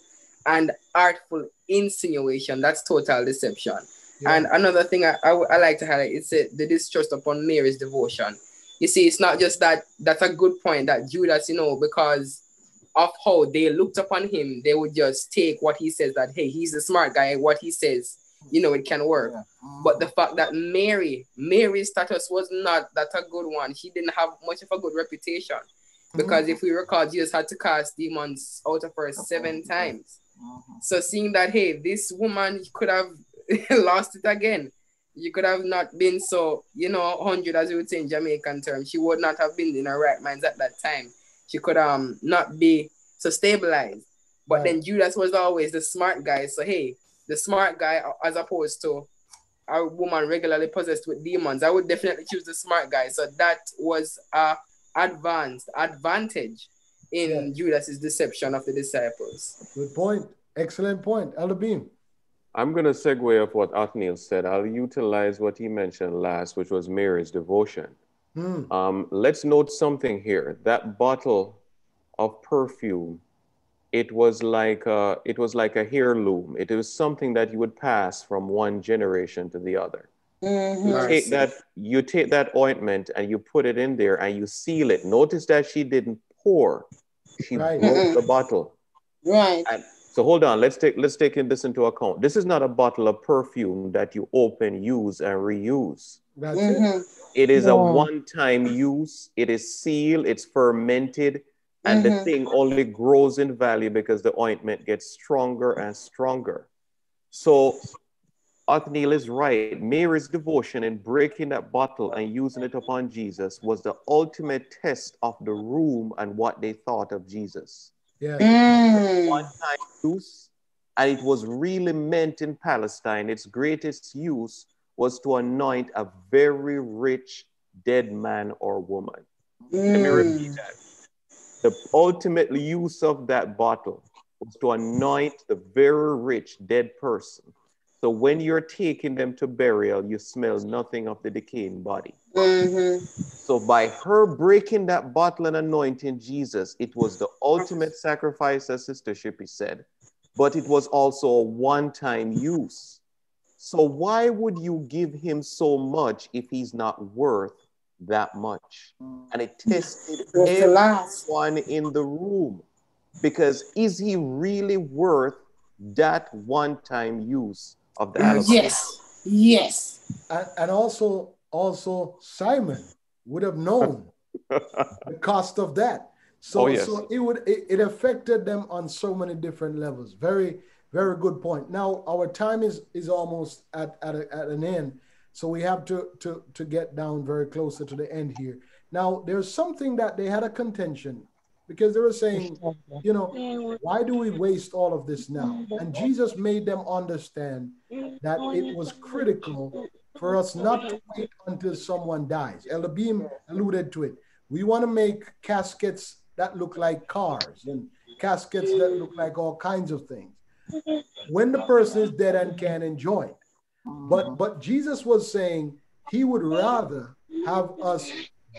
Speaker 2: And artful insinuation. That's total deception.
Speaker 1: Yeah.
Speaker 2: And another thing I, I, I like to highlight is the distrust upon Mary's devotion. You see, it's not just that, that's a good point that Judas, you know, because of how they looked upon him, they would just take what he says that, hey, he's the smart guy, what he says, you know, it can work.
Speaker 3: Yeah. Mhm.
Speaker 2: But the fact that Mary, Mary's status was not that a good one, she didn't have much of a good reputation. Because if we recall, Jesus had to cast demons out of her seven times.
Speaker 3: Mhm.
Speaker 2: So seeing that, hey, this woman could have lost it again. You could have not been so, you know, 100 as we would say in Jamaican terms. She would not have been in her right minds at that time. She could um not be so stabilized. But
Speaker 1: Right.
Speaker 2: then Judas was always the smart guy. So hey, the smart guy as opposed to a woman regularly possessed with demons. I would definitely choose the smart guy. So that was a advanced advantage in
Speaker 1: Yeah.
Speaker 2: Judas's deception of the disciples.
Speaker 1: Good point. Excellent point. Elder Beam.
Speaker 6: I'm going to segue off what Othniel said. I'll utilize what he mentioned last, which was Mary's devotion.
Speaker 1: Hmm.
Speaker 6: Um, let's note something here. That bottle of perfume, it was like a, it was like a heirloom. It was something that you would pass from one generation to the other. You take that, you take that ointment and you put it in there and you seal it. Notice that she didn't pour; she
Speaker 1: Right.
Speaker 6: broke the bottle.
Speaker 8: Right.
Speaker 6: And so hold on, let's take let's take in this into account. This is not a bottle of perfume that you open, use, and reuse.
Speaker 1: That's it.
Speaker 8: Mhm.
Speaker 6: It is a one-time use. It is sealed. It's fermented, and the
Speaker 8: Mhm.
Speaker 6: thing only grows in value because the ointment gets stronger and stronger. So, Othniel is right. Mary's devotion in breaking that bottle and using it upon Jesus was the ultimate test of the room and what they thought of Jesus
Speaker 1: Yeah.
Speaker 8: Mm.
Speaker 6: one time use, and it was really meant in Palestine. Its greatest use was to anoint a very rich dead man or woman. Let me repeat
Speaker 8: Mm.
Speaker 6: that. The ultimate use of that bottle was to anoint the very rich dead person. So when you're taking them to burial, you smell nothing of the decaying body.
Speaker 8: Mhm.
Speaker 6: So by her breaking that bottle and anointing Jesus, it was the ultimate sacrifice, as Sister Shippy said, but it was also a one-time use. So why would you give him so much if he's not worth that much? And it tested
Speaker 8: the last.
Speaker 6: everyone in the room because is he really worth that one-time use of the alabaster?
Speaker 8: Yes. Yes.
Speaker 1: And, and also, also Simon would have known the cost of that. So,
Speaker 6: Oh, yes.
Speaker 1: so it would it, it affected them on so many different levels. Very, very good point. Now our time is is almost at at, a, at an end, so we have to to to get down very closer to the end here. Now there's something that they had a contention because they were saying, you know, why do we waste all of this now? And Jesus made them understand that it was critical for us not to wait until someone dies. Elder Beam alluded to it. We want to make caskets that look like cars and caskets that look like all kinds of things. When the person is dead and can enjoy it. But mm-hmm. but Jesus was saying he would rather have us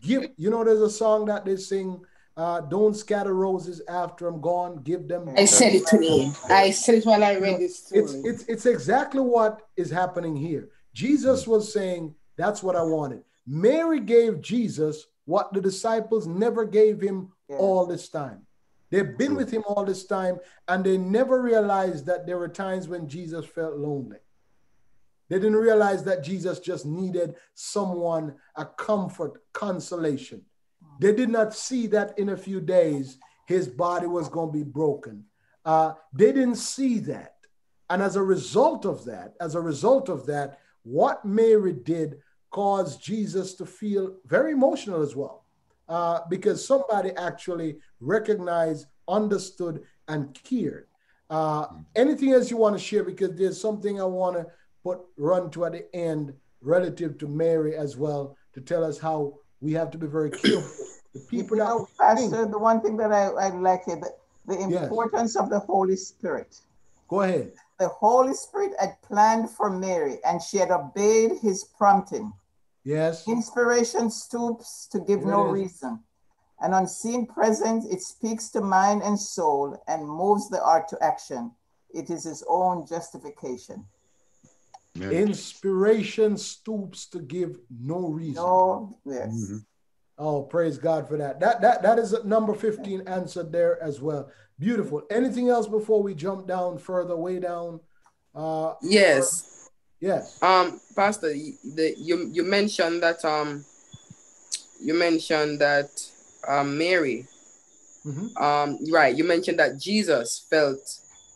Speaker 1: give, you know, there's a song that they sing, uh, don't scatter roses after I'm gone, give them.
Speaker 8: I said it today. I said it while I read this story.
Speaker 1: It's, it's, it's exactly what is happening here. Jesus was saying, that's what I wanted. Mary gave Jesus what the disciples never gave him
Speaker 3: Yeah.
Speaker 1: all this time. They've been with him all this time, and they never realized that there were times when Jesus felt lonely. They didn't realize that Jesus just needed someone, a comfort, consolation. They did not see that in a few days his body was going to be broken. Uh, they didn't see that. And as a result of that, as a result of that, what Mary did caused Jesus to feel very emotional as well, uh, because somebody actually recognized, understood, and cared. Uh, anything else you want to share? Because there's something I want to put run to at the end relative to Mary as well to tell us how we have to be very careful. The people
Speaker 3: You know,
Speaker 1: we
Speaker 3: Pastor,
Speaker 1: think-
Speaker 3: the one thing that I, I like is the, the
Speaker 1: Yes.
Speaker 3: importance of the Holy Spirit.
Speaker 1: go ahead.
Speaker 3: The Holy Spirit had planned for Mary and she had obeyed his prompting.
Speaker 1: Yes.
Speaker 3: Inspiration stoops to give
Speaker 1: There
Speaker 3: no
Speaker 1: it is.
Speaker 3: reason. An unseen presence, it speaks to mind and soul and moves the heart to action. It is his own justification.
Speaker 4: Amen.
Speaker 1: Inspiration stoops to give no reason.
Speaker 3: No, yes.
Speaker 4: Mhm.
Speaker 1: Oh, praise God for that. That that that is a number 15 answered there as well. Beautiful. Anything else before we jump down further, way down? Uh
Speaker 2: Yes.
Speaker 1: yes.
Speaker 2: Um, Pastor, you- the you you mentioned that um you mentioned that um Mary
Speaker 1: Mhm.
Speaker 2: um right you mentioned that jesus felt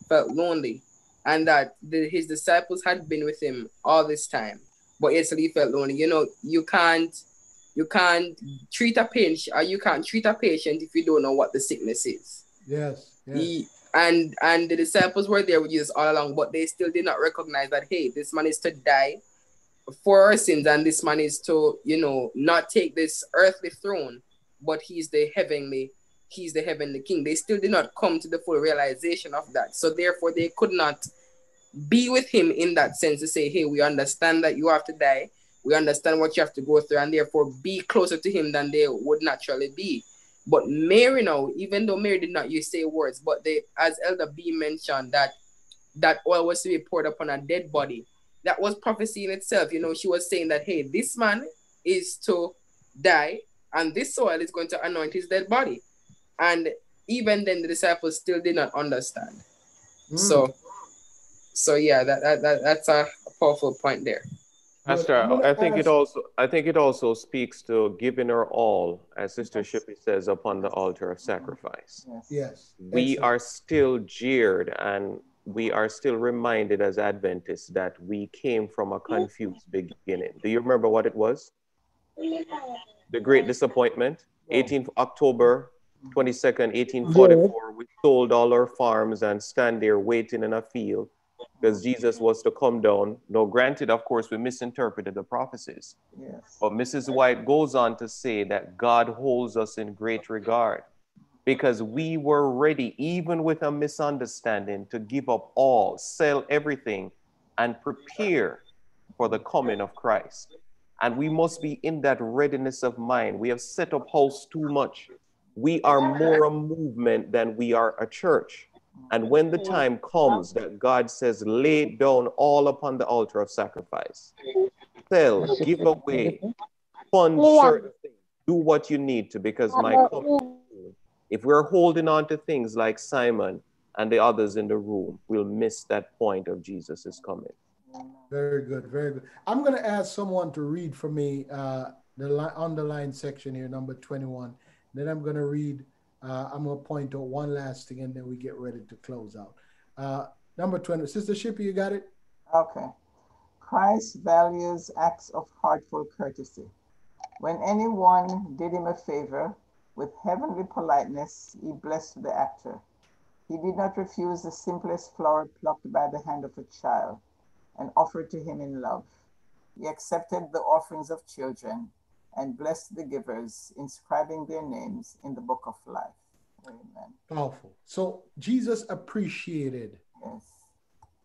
Speaker 2: felt lonely and that the, his disciples had been with him all this time but yet still he felt lonely you know you can't you can't treat a patient or you can't treat a patient if you don't know what the sickness is
Speaker 1: Yes. Yes.
Speaker 2: he, and and the disciples were there with jesus all along but they still did not recognize that hey this man is to die for our sins and this man is to you know not take this earthly throne but he's the heavenly he's the heavenly king. They still did not come to the full realization of that. So therefore they could not be with him in that sense to say hey we understand that you have to die. We understand what you have to go through and therefore be closer to him than they would naturally be. But mary now even though mary did not use say words but they as elder b mentioned that that oil was to be poured upon a dead body. That was prophecy in itself. You know she was saying that hey this man is to die and this oil is going to anoint his dead body and even then the disciples still did not understand
Speaker 1: Mm.
Speaker 2: so so yeah that, that, that that's a powerful point there
Speaker 6: Pastor,
Speaker 1: I'm gonna
Speaker 6: I think it also I think it also speaks to giving her all, as Sister Shippey says, upon the altar of sacrifice.
Speaker 3: Yes.
Speaker 1: Yes.
Speaker 6: We
Speaker 1: Excellent.
Speaker 6: are still jeered and we are still reminded as Adventists that we came from a confused beginning. Do you remember what it was? The Great Disappointment, 18th October 22nd, 1844. We sold all our farms and stand there waiting in a field because Jesus was to come down. Now, granted, of course, we misinterpreted the prophecies.
Speaker 3: Yes.
Speaker 6: But Mrs. White goes on to say that God holds us in great regard because we were ready, even with a misunderstanding, to give up all, sell everything, and prepare for the coming of Christ. And we must be in that readiness of mind. We have set up house too much. We are more a movement than we are a church. And when the time comes that God says, lay down all upon the altar of sacrifice, sell, give away, fund certain things, do what you need to, because my coming. If we're holding on to things like Simon and the others in the room, we'll miss that point of Jesus is coming.
Speaker 1: Very good, very good. I'm going to ask someone to read for me uh, the li- underlined section here, number 21. Then I'm going to read, uh, I'm going to point out one last thing and then we get ready to close out. Uh, number 20. Sister Shippy, you got it?
Speaker 3: Okay. Christ values acts of heartful courtesy. When anyone did him a favor, With heavenly politeness, he blessed the actor. He did not refuse the simplest flower plucked by the hand of a child and offered to him in love. He accepted the offerings of children and bless the givers, inscribing their names in the book of life. Amen.
Speaker 1: Powerful. So Jesus appreciated
Speaker 3: Yes.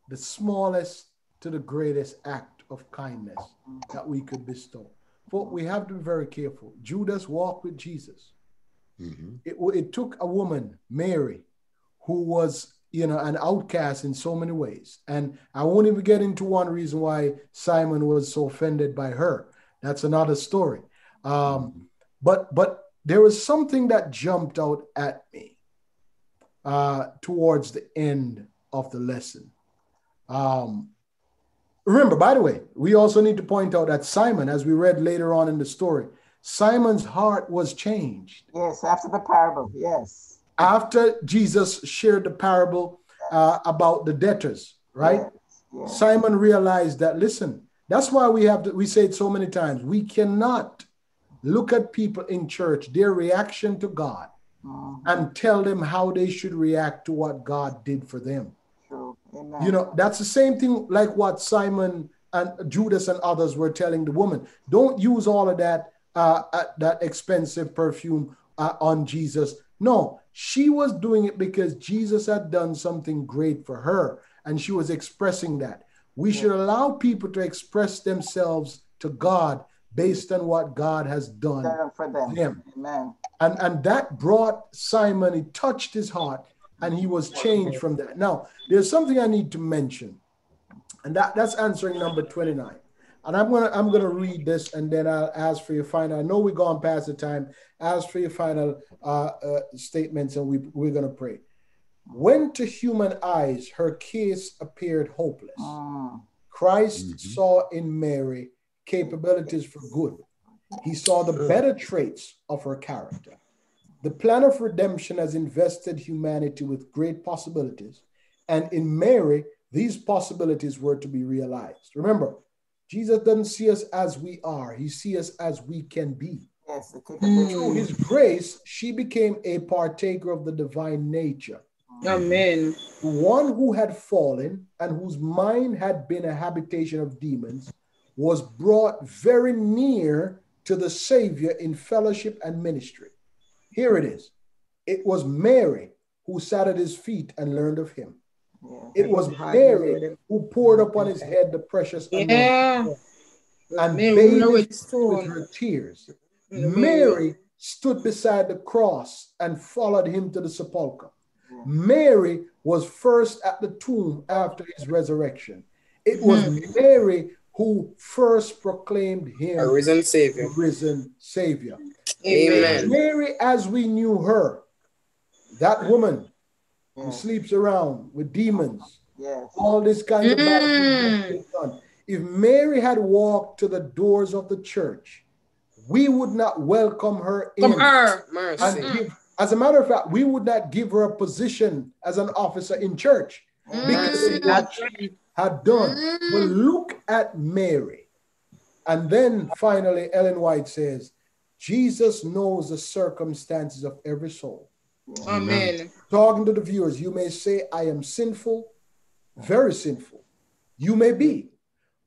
Speaker 1: the smallest to the greatest act of kindness that we could bestow. But we have to be very careful. Judas walked with Jesus.
Speaker 5: Mhm.
Speaker 1: It, it took a woman, Mary, who was, you know, an outcast in so many ways. And I won't even get into one reason why Simon was so offended by her. That's another story. Um, but but there was something that jumped out at me uh, towards the end of the lesson. Um, remember, by the way, we also need to point out that Simon, as we read later on in the story, Simon's heart was changed
Speaker 3: Yes, after the parable. Yes.
Speaker 1: after Jesus shared the parable uh, about the debtors, right?
Speaker 3: Yes. yes.
Speaker 1: Simon realized that, listen, that's why we have to, we say it so many times, we cannot look at people in church, their reaction to God,
Speaker 3: Mhm.
Speaker 1: and tell them how they should react to what God did for them.
Speaker 3: True. Amen.
Speaker 1: You know, that's the same thing like what Simon and Judas and others were telling the woman. Don't use all of that uh, uh, that expensive perfume uh, on Jesus. No, she was doing it because Jesus had done something great for her, and she was expressing that. We should allow people to express themselves to God based on what God has done
Speaker 3: Done for them.
Speaker 1: them.
Speaker 3: Amen.
Speaker 1: and and that brought simon it touched his heart and he was changed from that now there's something i need to mention and that that's answering number 29 and i'm gonna i'm gonna read this and then i'll ask for your final i know we're gone past the time ask for your final uh, uh, statements and we, we're gonna pray when to human eyes her case appeared hopeless
Speaker 3: Mm.
Speaker 1: Christ
Speaker 5: Mhm.
Speaker 1: saw in Mary capabilities for good. He saw the better traits of her character. The plan of redemption has invested humanity with great possibilities, and in Mary, these possibilities were to be realized. Remember, Jesus doesn't see us as we are, he sees us as we can be.
Speaker 3: Yes, the.
Speaker 1: Through mm. his grace, she became a partaker of the divine nature
Speaker 8: Amen.
Speaker 1: the one who had fallen and whose mind had been a habitation of demons was brought very near to the Savior in fellowship and ministry. Here it is. It was Mary who sat at his feet and learned of him.
Speaker 3: Yes.
Speaker 1: It was Mary who poured upon his head the precious anointing
Speaker 8: Yeah.
Speaker 1: and
Speaker 8: Mary,
Speaker 1: bathed
Speaker 8: know
Speaker 1: his
Speaker 8: it's
Speaker 1: with her tears. Mary stood beside the cross and followed him to the sepulchre.
Speaker 3: Yeah.
Speaker 1: Mary was first at the tomb after his resurrection. It was
Speaker 8: Mm-hmm.
Speaker 1: Mary who first proclaimed
Speaker 2: A
Speaker 1: him
Speaker 2: risen
Speaker 1: the
Speaker 2: Savior.
Speaker 1: risen Savior.
Speaker 2: Amen.
Speaker 1: Mary, as we knew her, that woman who sleeps around with demons,
Speaker 3: Yes.
Speaker 1: all this kind of bad things
Speaker 8: Mm.
Speaker 1: being done. If Mary had walked to the doors of the church, we would not welcome her in.
Speaker 8: Come her.
Speaker 1: and
Speaker 2: Mercy.
Speaker 1: give, as a matter of fact, we would not give her a position as an officer in church because of what she had done. But mm. look at Mary. And then finally, Ellen White says, Jesus knows the circumstances of every soul.
Speaker 8: Amen.
Speaker 1: Talking to the viewers, you may say, I am sinful, very sinful. You may be.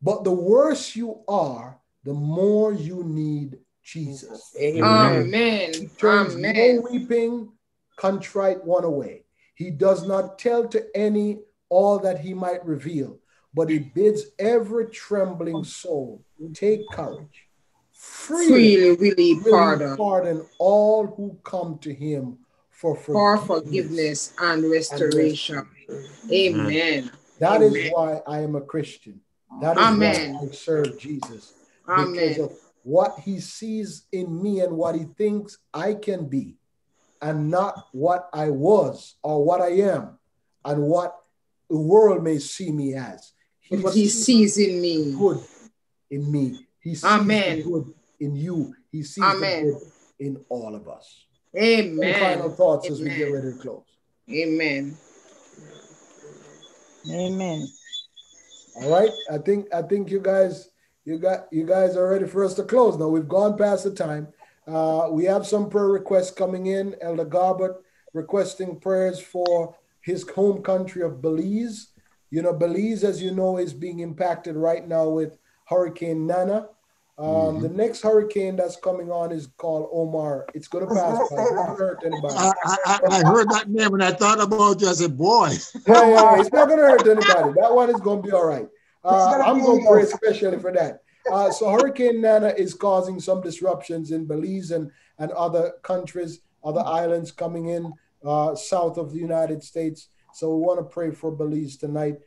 Speaker 1: But the worse you are, the more you need Jesus.
Speaker 2: Amen.
Speaker 8: Amen.
Speaker 1: turns
Speaker 8: Amen.
Speaker 1: no weeping, contrite one away. He does not tell to any all that he might reveal, but he bids every trembling soul take courage. Freely
Speaker 8: Freely will he
Speaker 1: will he
Speaker 8: pardon
Speaker 1: pardon all who come to him for
Speaker 8: for
Speaker 1: forgiveness.
Speaker 8: forgiveness and restoration. Amen.
Speaker 1: That is
Speaker 8: Amen.
Speaker 1: why I am a Christian. That is
Speaker 8: Amen.
Speaker 1: why I serve Jesus. Because of what he sees in me and what he thinks I can be, and not what I was or what I am, and what the world may see me as.
Speaker 8: But what he sees in me.
Speaker 1: good in me. He sees
Speaker 8: Amen.
Speaker 1: the good in you. He sees
Speaker 8: Amen.
Speaker 1: the good in all of us. Any final
Speaker 8: Amen.
Speaker 1: thoughts as we get ready to close?
Speaker 8: Amen.
Speaker 7: Amen.
Speaker 1: All right. I think I think you guys you got you guys are ready for us to close now. We've gone past the time. Uh, we have some prayer requests coming in. Elder Garbert requesting prayers for his home country of Belize. You know, Belize, as you know, is being impacted right now with Hurricane Nana. Um,
Speaker 5: Mhm.
Speaker 1: The next hurricane that's coming on is called Omar. It's going to pass.
Speaker 3: gonna
Speaker 1: by. It won't hurt anybody.
Speaker 5: I, I, I- I heard that name and I thought about you as a boy.
Speaker 1: Yeah, yeah, yeah, it's not going to hurt anybody. That one is going to be all right. Uh, I'm going to pray especially for that. Uh, so Hurricane Nana is causing some disruptions in Belize and, and other countries, other islands coming in uh, south of the United States. So we want to pray for Belize tonight.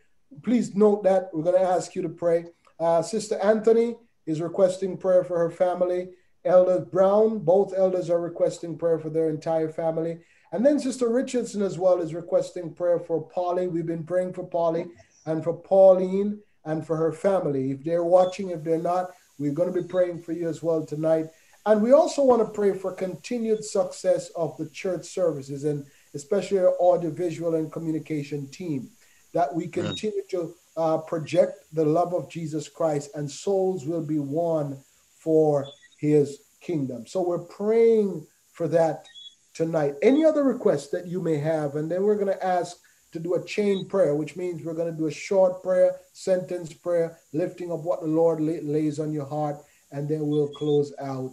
Speaker 1: Please note that we're going to ask you to pray. Uh, Sister Anthony is requesting prayer for her family. Elder Brown, both elders are requesting prayer for their entire family. And then Sister Richardson as well is requesting prayer for Polly. We've been praying for Polly and for Pauline and for her family. If they're watching, if they're not, we're going to be praying for you as well tonight. And we also want to pray for continued success of the church services and especially our audiovisual and communication team, that we continue to uh, project the love of Jesus Christ and souls will be won for his kingdom. So we're praying for that tonight. Any other requests that you may have? And then we're going to ask to do a chain prayer, which means we're going to do a short prayer, sentence prayer, lifting up what the Lord lays on your heart, and then we'll close out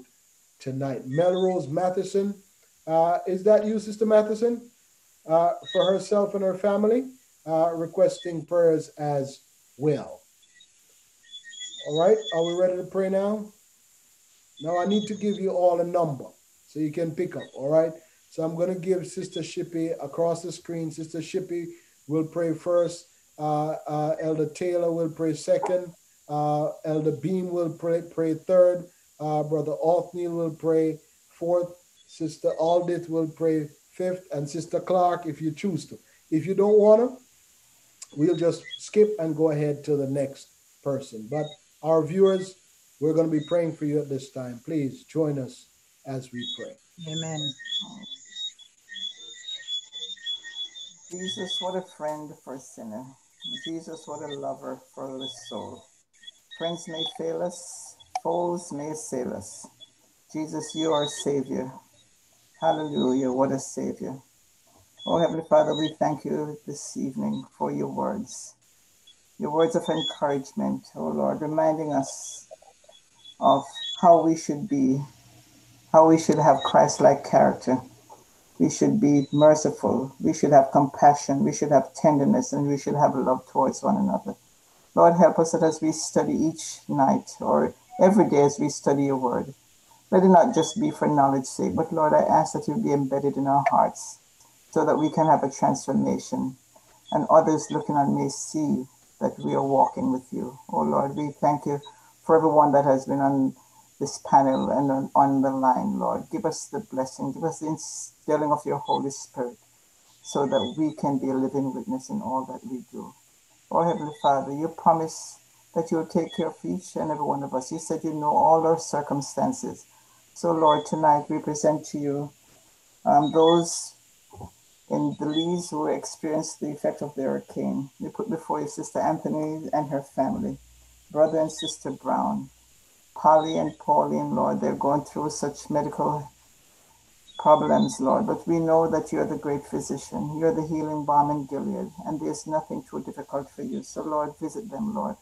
Speaker 1: tonight. Melrose Matheson, uh, is that you, Sister Matheson? Uh, for herself and her family, uh, requesting prayers as well. All right, are we ready to pray now? Now I need to give you all a number so you can pick up. All right. So I'm going to give Sister Shippy across the screen. Sister Shippy will pray first. Uh, uh, Elder Taylor will pray second. Uh, Elder Beam will pray, pray third. Uh, Brother Othniel will pray fourth. Sister Aldith will pray fifth. And Sister Clark, if you choose to. If you don't want to, we'll just skip and go ahead to the next person. But our viewers, we're going to be praying for you at this time. Please join us as we pray.
Speaker 7: Amen.
Speaker 3: Jesus, what a friend for a sinner. Jesus, what a lover for the soul. Friends may fail us, foes may assail us. Jesus, you are Savior. Hallelujah, what a Savior. Oh, Heavenly Father, we thank you this evening for your words, your words of encouragement, oh Lord, reminding us of how we should be, how we should have Christ like character. We should be merciful. We should have compassion. We should have tenderness and we should have love towards one another. Lord, help us that as we study each night or every day as we study your word, let it not just be for knowledge's sake, but Lord, I ask that you be embedded in our hearts so that we can have a transformation and others looking on may see that we are walking with you. Oh Lord, we thank you for everyone that has been on this panel and on, on the line, Lord. Give us the blessing, give us the instilling of your Holy Spirit so that we can be a living witness in all that we do. Oh, Heavenly Father, you promise that you'll take care of each and every one of us. You said you know all our circumstances. So, Lord, tonight we present to you um, those in Belize who experienced the effect of the hurricane. We put before you Sister Anthony and her family, brother and sister Brown, Polly and Pauline, Lord, they're going through such medical problems, Lord, but we know that you're the great physician. You're the healing balm in Gilead, and there's nothing too difficult for you. So, Lord, visit them, Lord.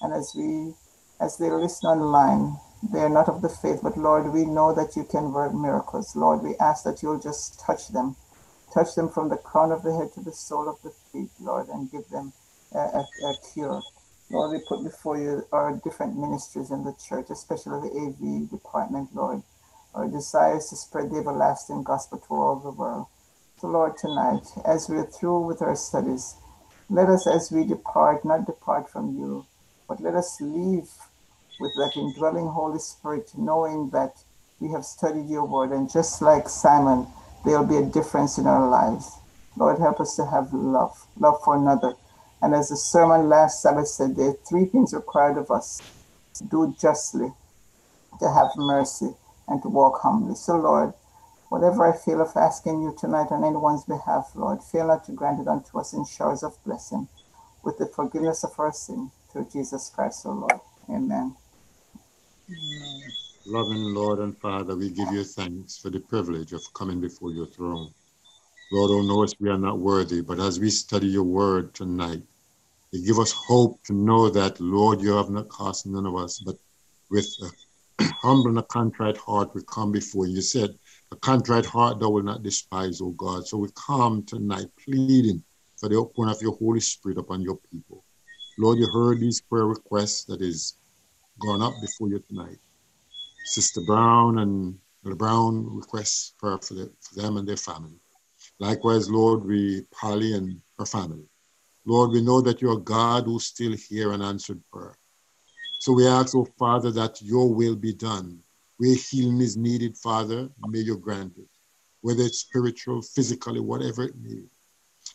Speaker 3: And as we, as they listen online, they are not of the faith, but Lord, we know that you can work miracles. Lord, we ask that you'll just touch them, touch them from the crown of the head to the sole of the feet, Lord, and give them a, a, a cure. Lord, we put before you our different ministries in the church, especially the AV department, Lord. Our desires to spread the everlasting gospel to all the world. So, Lord, tonight, as we're through with our studies, let us, as we depart, not depart from you, but let us leave with that indwelling Holy Spirit, knowing that we have studied your word. And just like Simon, there'll be a difference in our lives. Lord, help us to have love, love for another. And as the sermon last Sabbath said, there are three things required of us to do justly, to have mercy, and to walk humbly. So, Lord, whatever I feel of asking you tonight on anyone's behalf, Lord, fail not to grant it unto us in showers of blessing with the forgiveness of our sin through Jesus Christ, our Lord. Amen.
Speaker 7: Amen.
Speaker 5: Loving Lord and Father, we give you thanks for the privilege of coming before your throne. Lord, oh knows we are not worthy, but as we study your word tonight, you give us hope to know that, Lord, you have not cost none of us, but with a humble and a contrite heart we come before you. You said, a contrite heart thou will not despise, O God. So we come tonight pleading for the outpouring of your Holy Spirit upon your people. Lord, you heard these prayer requests that is gone up before you tonight. Sister Brown and the Brown requests prayer for, the, for them and their family. Likewise, Lord, we Polly and her family. Lord, we know that you're God who still hear and answered prayer. So we ask, oh Father, that your will be done. Where healing is needed, Father, may you grant it. Whether it's spiritual, physically, whatever it may.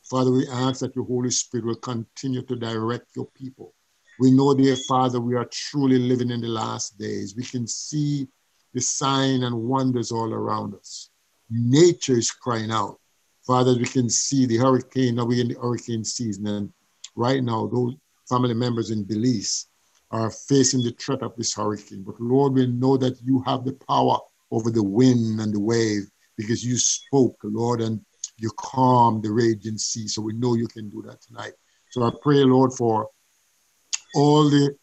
Speaker 5: Father, we ask that your Holy Spirit will continue to direct your people. We know, dear Father, we are truly living in the last days. We can see the sign and wonders all around us. Nature is crying out. Father, we can see the hurricane, now we're in the hurricane season, and right now, those family members in Belize are facing the threat of this hurricane. But Lord, we know that you have the power over the wind and the wave because you spoke, Lord, and you calm the raging sea. So we know you can do that tonight. So I pray, Lord, for all the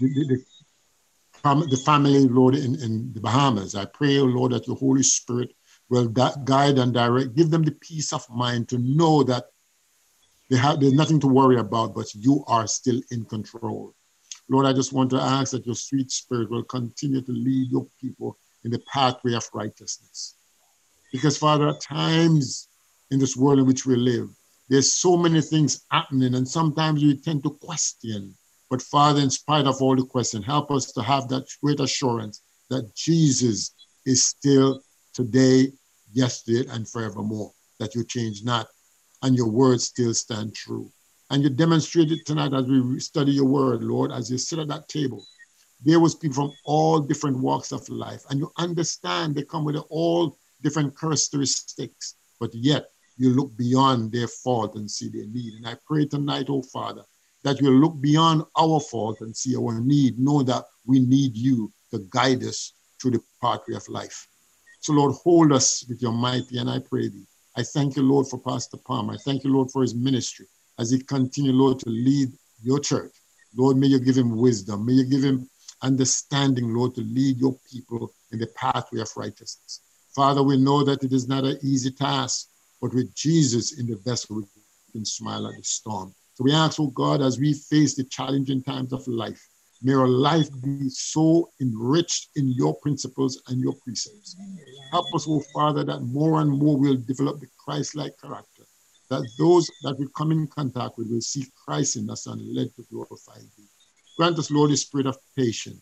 Speaker 5: the, the, the, the family, Lord, in, in the Bahamas. I pray, Lord, that your Holy Spirit will guide and direct, give them the peace of mind to know that they have, there's nothing to worry about, but you are still in control. Lord, I just want to ask that your sweet spirit will continue to lead your people in the pathway of righteousness. Because, Father, at times in this world in which we live, there's so many things happening, and sometimes we tend to question. But, Father, in spite of all the question, help us to have that great assurance that Jesus is still today, yesterday, and forevermore, that you change not, and your words still stand true. And you demonstrated tonight as we study your word, Lord, as you sit at that table. There was people from all different walks of life, and you understand they come with all different characteristics, but yet you look beyond their fault and see their need. And I pray tonight, oh Father, that you look beyond our fault and see our need, know that we need you to guide us through the pathway of life. So, Lord, hold us with your mighty, and I pray thee. I thank you, Lord, for Pastor Palmer. I thank you, Lord, for his ministry as he continue, Lord, to lead your church. Lord, may you give him wisdom. May you give him understanding, Lord, to lead your people in the pathway of righteousness. Father, we know that it is not an easy task, but with Jesus in the vessel, we can smile at the storm. So we ask, oh God, as we face the challenging times of life, May our life be so enriched in your principles and your precepts. Help us, oh Father, that more and more we'll develop the Christ-like character, that those that we come in contact with will see Christ in us and led to glorify thee. Grant us, Lord, the spirit of patience.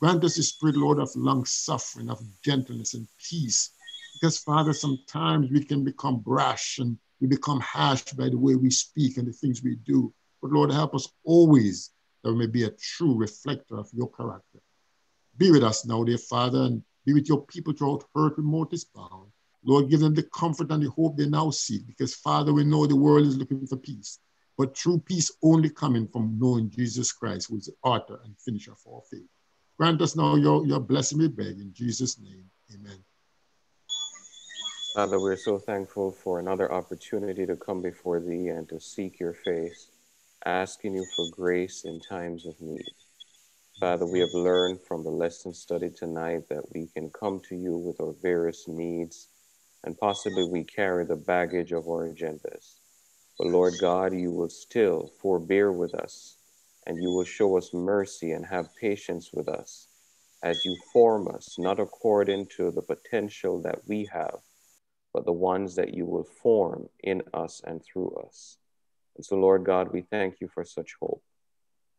Speaker 5: Grant us the spirit, Lord, of long suffering, of gentleness and peace. Because, Father, sometimes we can become brash and we become harsh by the way we speak and the things we do. But, Lord, help us always that we may be a true reflector of your character. Be with us now, dear Father, and be with your people throughout hurt, remote is bound. Lord, give them the comfort and the hope they now seek, because Father, we know the world is looking for peace, but true peace only coming from knowing Jesus Christ, who is the author and finisher of our faith. Grant us now your, your blessing, we beg, in Jesus' name, amen.
Speaker 6: Father, we're so thankful for another opportunity to come before thee and to seek your face asking you for grace in times of need. Father, we have learned from the lesson studied tonight that we can come to you with our various needs, and possibly we carry the baggage of our agendas. But Lord God, you will still forbear with us, and you will show us mercy and have patience with us as you form us, not according to the potential that we have, but the ones that you will form in us and through us. And so, Lord God, we thank you for such hope.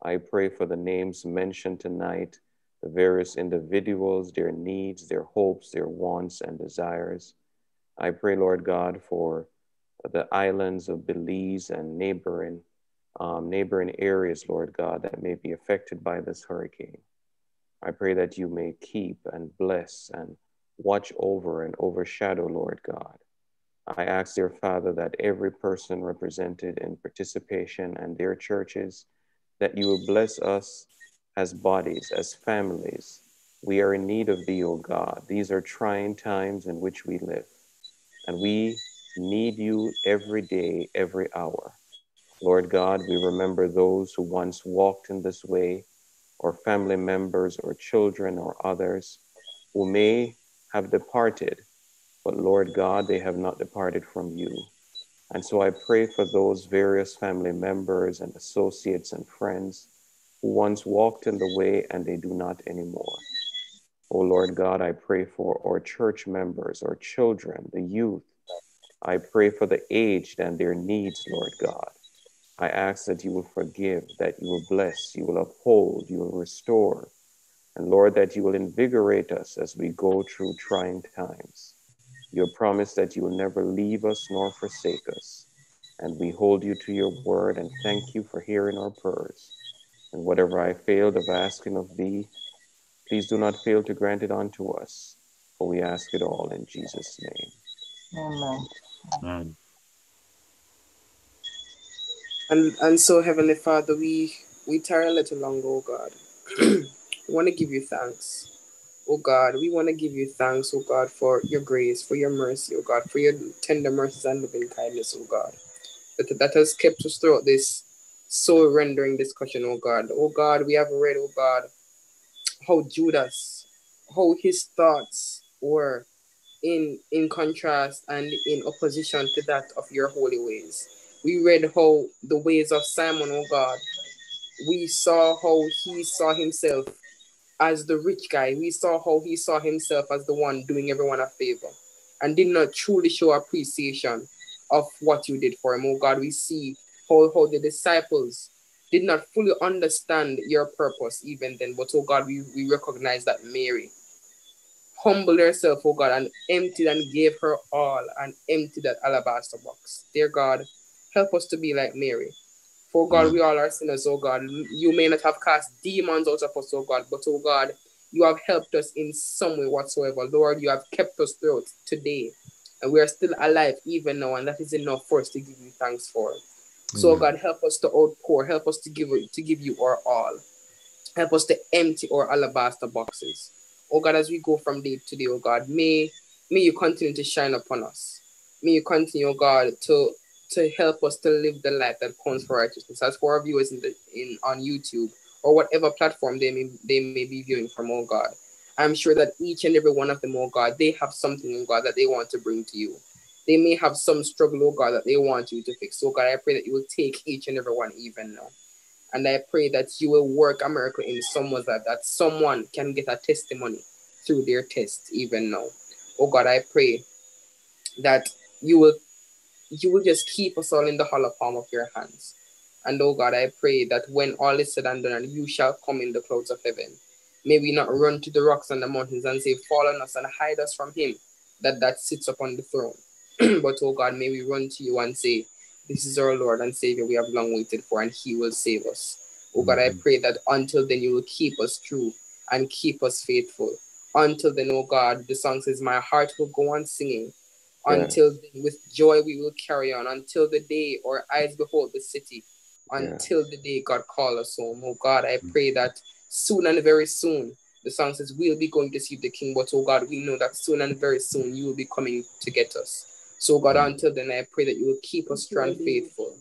Speaker 6: I pray for the names mentioned tonight, the various individuals, their needs, their hopes, their wants, and desires. I pray, Lord God, for the islands of Belize and neighboring, um, neighboring areas, Lord God, that may be affected by this hurricane. I pray that you may keep and bless and watch over and overshadow, Lord God, I ask, dear Father, that every person represented in participation and their churches, that you will bless us as bodies, as families, We are in need of thee, O God. These are trying times in which we live, and we need you every day, every hour. Lord God, we remember those who once walked in this way, or family members, or children, or others who may have departed, but Lord God, they have not departed from you. And so I pray for those various family members and associates and friends who once walked in the way and they do not anymore. Oh Lord God, I pray for our church members, our children, the youth. I pray for the aged and their needs, Lord God. I ask that you will forgive, that you will bless, you will uphold, you will restore, and Lord, that you will invigorate us as we go through trying times. Your promise that you will never leave us nor forsake us. And we hold you to your word and thank you for hearing our prayers. And whatever I failed of asking of thee, please do not fail to grant it unto us, for we ask it all in Jesus' name.
Speaker 3: Amen.
Speaker 5: Amen.
Speaker 2: And and so, Heavenly Father, we we tarry a little longer, oh God. we want to give you thanks. Oh God, we want to give you thanks, oh God, for your grace, for your mercy, oh God, for your tender mercies and loving kindness, oh God. That, that has kept us throughout this soul rendering discussion, oh God. Oh God, we have read, oh God, how Judas, how his thoughts were in in contrast and in opposition to that of your holy ways. We read how the ways of Simon, oh God, we saw how he saw himself as the rich guy. We saw how he saw himself as the one doing everyone a favor and did not truly show appreciation of what you did for him. Oh God, we see how, how the disciples did not fully understand your purpose even then. But oh God, we, we recognize that Mary humbled herself, oh God, and emptied and gave her all and emptied that alabaster box. Dear God, help us to be like Mary. For God, mm. we all are sinners, oh God. You may not have cast demons out of us, oh God, but oh God, you have helped us in some way whatsoever. Lord, you have kept us throughout today, and we are still alive even now, and that is enough for us to give you thanks for. So, oh
Speaker 5: Amen.
Speaker 2: God, help us to outpour, help us to give to give you our all. Help us to empty our alabaster boxes. Oh God, as we go from day to day, oh God, may may you continue to shine upon us. May you continue, oh God, to to help us to live the life that counts for righteousness. As for our viewers in the in on YouTube or whatever platform they may they may be viewing from, oh God. I'm sure that each and every one of them, oh God, they have something, oh God, that they want to bring to you. They may have some struggle, oh God, that they want you to fix. So God, I pray that you will take each and every one even now. And I pray that you will work a miracle in someone's life, that someone can get a testimony through their test even now. Oh God, I pray that you will you will just keep us all in the hollow palm of your hands. And oh God, I pray that when all is said and done, and you shall come in the clouds of heaven, may we not run to the rocks and the mountains and say, Fall on us and hide us from him that that sits upon the throne. but oh God, may we run to you and say, This is our Lord and Savior we have long waited for, and he will save us. Oh God, I mm-hmm. pray that until then you will keep us true and keep us faithful. Until then, oh God, the song says, My heart will go on singing
Speaker 6: Yeah.
Speaker 2: until then, with joy we will carry on until the day our eyes behold the city until the day God call us home. Oh God, I pray that soon and very soon, the song says we'll be going to see the King, but oh God, we know that soon and very soon you will be coming to get us. So God, mm. until then, I pray that you will keep us strong, faithful.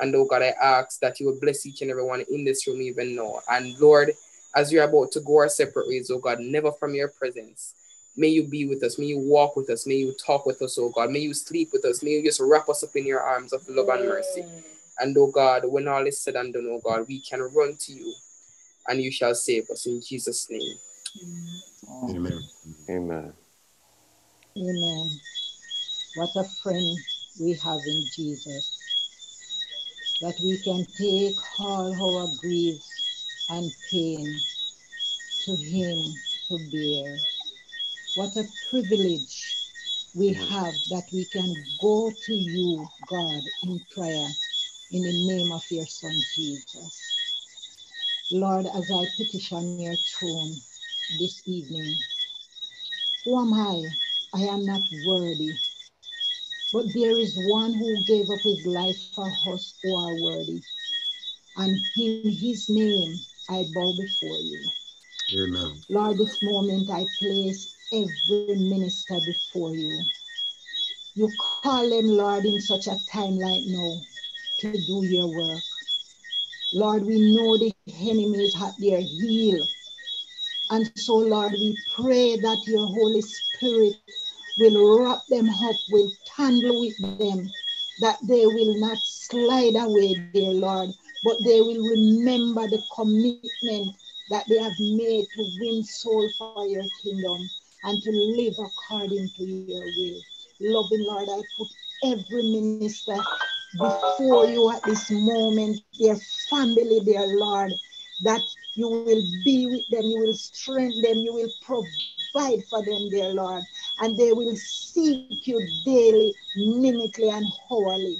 Speaker 2: And oh God, I ask that you will bless each and every one in this room even now. And Lord, as we are about to go our separate ways, oh God, never from your presence. May you be with us. May you walk with us. May you talk with us, oh God. May you sleep with us. May you just wrap us up in your arms of love and mercy. And oh God, when all is said and done, oh God, we can run to you and you shall save us in Jesus' name.
Speaker 5: Amen.
Speaker 6: Amen.
Speaker 7: Amen. What a friend we have in Jesus. That we can take all our griefs and pain to Him to bear. What a privilege we mm. have that we can go to you, God, in prayer in the name of your Son Jesus. Lord, as I petition your throne this evening, who am I? I am not worthy. But there is one who gave up his life for us who are worthy. And in his name, I bow before you.
Speaker 5: Amen.
Speaker 7: Lord, this moment I place every minister before you. You call them, Lord, in such a time like now to do your work. Lord, we know the enemy is at their heel. And so, Lord, we pray that your Holy Spirit will wrap them up, will tangle with them, that they will not slide away, dear Lord, but they will remember the commitment that they have made to win soul for your kingdom and to live according to your will. Loving Lord, I put every minister before you at this moment, their family, dear Lord, that you will be with them, you will strengthen them, you will provide for them, dear Lord, and they will seek you daily, minutely, and hourly.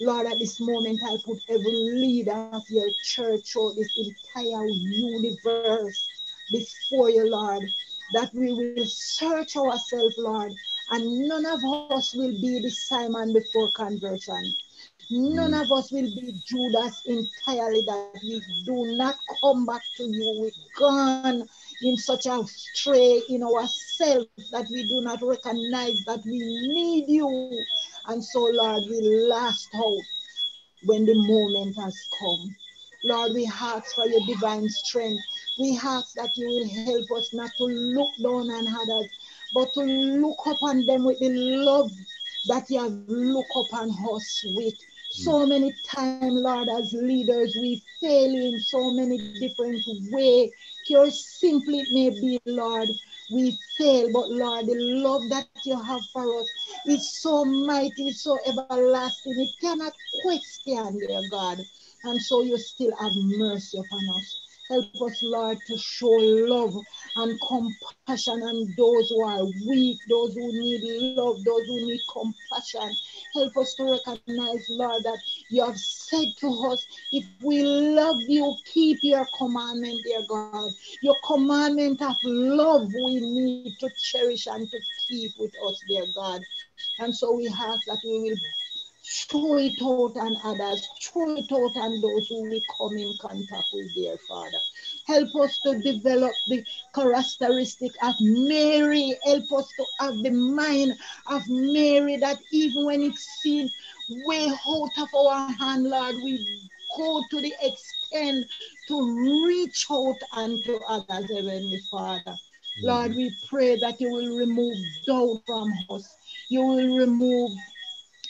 Speaker 7: Lord, at this moment, I put every leader of your church or this entire universe before you, Lord, that we will search ourselves, Lord, and none of us will be the Simon before conversion. None hmm. of us will be Judas entirely that we do not come back to you. We've gone in such a stray in ourselves that we do not recognize that we need you. And so, Lord, we last hope when the moment has come. Lord, we ask for your divine strength. We ask that you will help us not to look down on others, but to look upon them with the love that you have looked upon us with. So hmm. many times, Lord, as leaders, we fail in so many different ways. Here simply it may be, Lord, we fail, but Lord, the love that you have for us is so mighty, so everlasting. It cannot question, dear God. And so you still have mercy upon us. Help us, Lord, to show love and compassion on those who are weak, those who need love, those who need compassion. Help us to recognize, Lord, that you have said to us, if we love you, keep your commandment, dear God. Your commandment of love we need to cherish and to keep with us, dear God. And so we ask that we will show it out on others, show it out on those who we come in contact with, dear Father. Help us to develop the characteristic of Mary. Help us to have the mind of Mary that even when it seems way out of our hand, Lord, we go to the extent to reach out unto others, Heavenly Father. Lord, mm-hmm. we pray that you will remove doubt from us. You will remove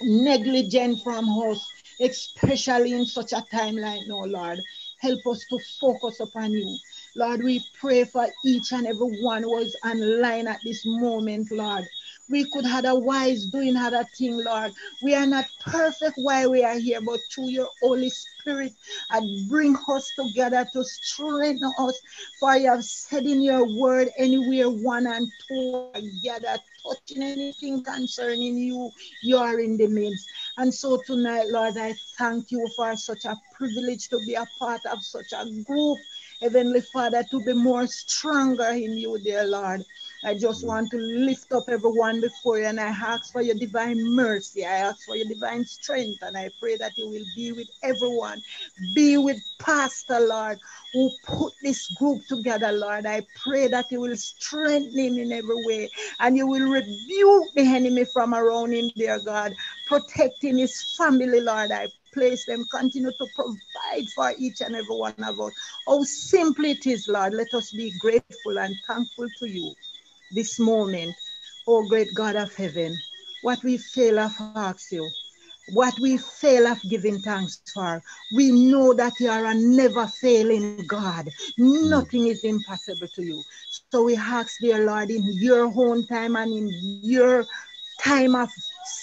Speaker 7: negligence from us, especially in such a time like now, Lord. Help us to focus upon you. Lord, we pray for each and every one who is online at this moment, Lord. We could otherwise doing other thing, Lord. We are not perfect while we are here, but through your Holy Spirit, and bring us together to strengthen us. For you have said in your word, anywhere one and two are gathered, touching anything concerning you, you are in the midst. And so tonight, Lord, I thank you for such a privilege to be a part of such a group. Heavenly Father, to be more stronger in you, dear Lord. I just mm. want to lift up everyone before you and I ask for your divine mercy. I ask for your divine strength and I pray that you will be with everyone. Be with Pastor, Lord, who put this group together, Lord. I pray that you will strengthen him in every way and you will rebuke the enemy from around him, dear God. Protecting his family, Lord. I place them, continue to provide for each and every one of us. Oh, simple it is, Lord. Let us be grateful and thankful to you this moment, oh great God of heaven, what we fail of ask you, what we fail of giving thanks for. We know that you are a never failing God. Hmm. Nothing is impossible to you. So we ask, dear Lord, in your own time and in your time of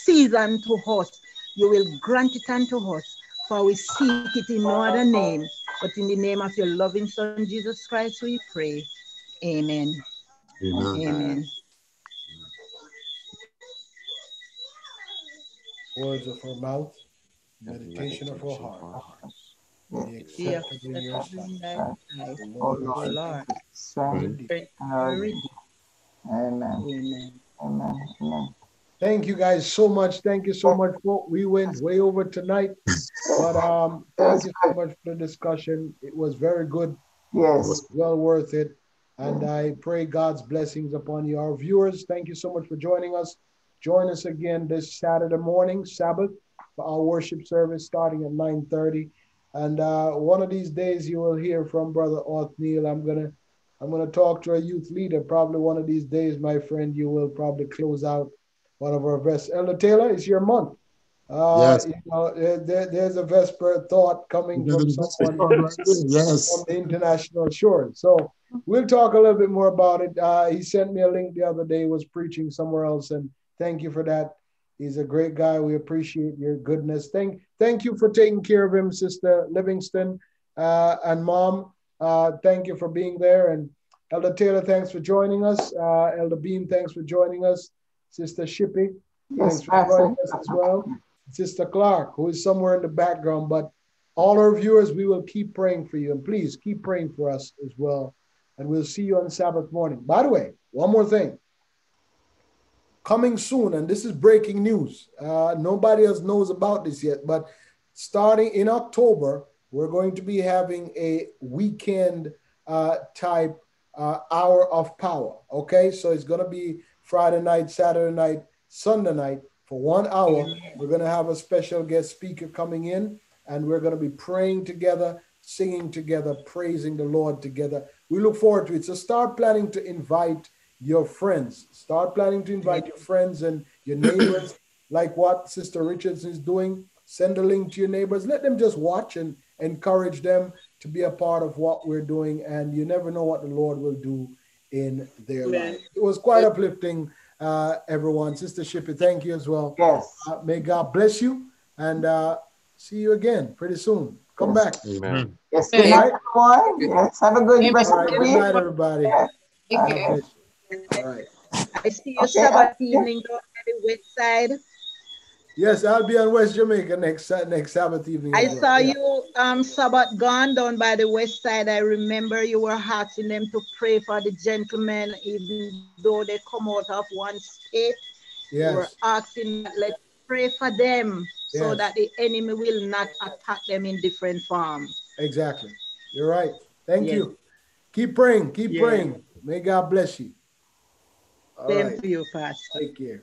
Speaker 7: season to us, you will grant it unto us. For we seek it in no other name, but in the name of your loving Son, Jesus Christ, we pray. Amen.
Speaker 5: Amen.
Speaker 7: Amen.
Speaker 1: Words of our mouth, meditation of our heart. Be
Speaker 7: Be
Speaker 1: acceptable in your
Speaker 7: acceptable in
Speaker 1: sight.
Speaker 7: thy sight,
Speaker 1: O
Speaker 3: Oh
Speaker 1: Lord,
Speaker 7: O
Speaker 3: Lord,
Speaker 7: Lord.
Speaker 3: strength
Speaker 7: Strength
Speaker 3: and our
Speaker 7: our
Speaker 3: Redeemer. Amen.
Speaker 7: Amen.
Speaker 3: Amen.
Speaker 1: Thank you guys so much. Thank you so much. For, we went way over tonight, but um, thank you so much for the discussion. It was very good.
Speaker 3: Yes.
Speaker 1: well worth it. And I pray God's blessings upon you. Our viewers, thank you so much for joining us. Join us again this Saturday morning, Sabbath, for our worship service starting at 9:30. And uh, one of these days you will hear from Brother Othniel. I'm gonna I'm gonna talk to a youth leader. Probably one of these days, my friend, you will probably close out one of our best. Elder Taylor, it's your month. Uh,
Speaker 5: Yes.
Speaker 1: you know, there, there's a Vesper thought coming from someone
Speaker 5: yes.
Speaker 1: on the international shore. So we'll talk a little bit more about it. Uh, he sent me a link the other day, was preaching somewhere else, and thank you for that. He's a great guy. We appreciate your goodness. Thank, thank you for taking care of him, Sister Livingston uh, and Mom. Uh, thank you for being there. And Elder Taylor, thanks for joining us. Uh, Elder Beam, thanks for joining us. Sister Shippey,
Speaker 3: Yes,
Speaker 1: thanks for joining
Speaker 3: Pastor.
Speaker 1: us as well. Sister Clark, who is somewhere in the background, but all our viewers, we will keep praying for you. And please keep praying for us as well. And we'll see you on Sabbath morning. By the way, one more thing. Coming soon, and this is breaking news. Uh, nobody else knows about this yet, but starting in October, we're going to be having a weekend uh, type uh, hour of power. Okay, so it's going to be Friday night, Saturday night, Sunday night for one hour. We're going to have a special guest speaker coming in, and we're going to be praying together, singing together, praising the Lord together. We look forward to it. So start planning to invite your friends. Start planning to invite your friends and your neighbors, like what Sister Richardson is doing. Send a link to your neighbors. Let them just watch and encourage them to be a part of what we're doing. And you never know what the Lord will do in their
Speaker 7: Amen.
Speaker 1: life. It was quite uplifting, uh, everyone. Sister Shippey, thank you as well.
Speaker 3: Yes.
Speaker 1: Uh, may God bless you and uh, see you again pretty soon. Come back.
Speaker 6: Amen.
Speaker 3: Yes. Good night, everyone. Yes. Have a good
Speaker 8: Amen.
Speaker 3: rest of
Speaker 1: right.
Speaker 3: the
Speaker 1: Good night, everybody.
Speaker 3: Yeah.
Speaker 8: Take
Speaker 1: God
Speaker 8: care.
Speaker 1: bless you. All right.
Speaker 7: I see you
Speaker 3: Okay,
Speaker 7: Sabbath evening down at the west side.
Speaker 1: Yes, I'll be on West Jamaica next Sa- next Sabbath evening.
Speaker 7: I saw
Speaker 1: Yeah.
Speaker 7: you um Sabbath gone down by the west side. I remember you were asking them to pray for the gentlemen, even though they come out of one state. Yes. You were asking let's pray for them so that the enemy will not attack them in different forms.
Speaker 1: Exactly. You're right. Thank
Speaker 7: Yes.
Speaker 1: you. Keep praying. Keep
Speaker 7: Yes.
Speaker 1: praying. May God bless you. All
Speaker 7: Same
Speaker 1: right.
Speaker 7: to you, Pastor.
Speaker 1: Take care.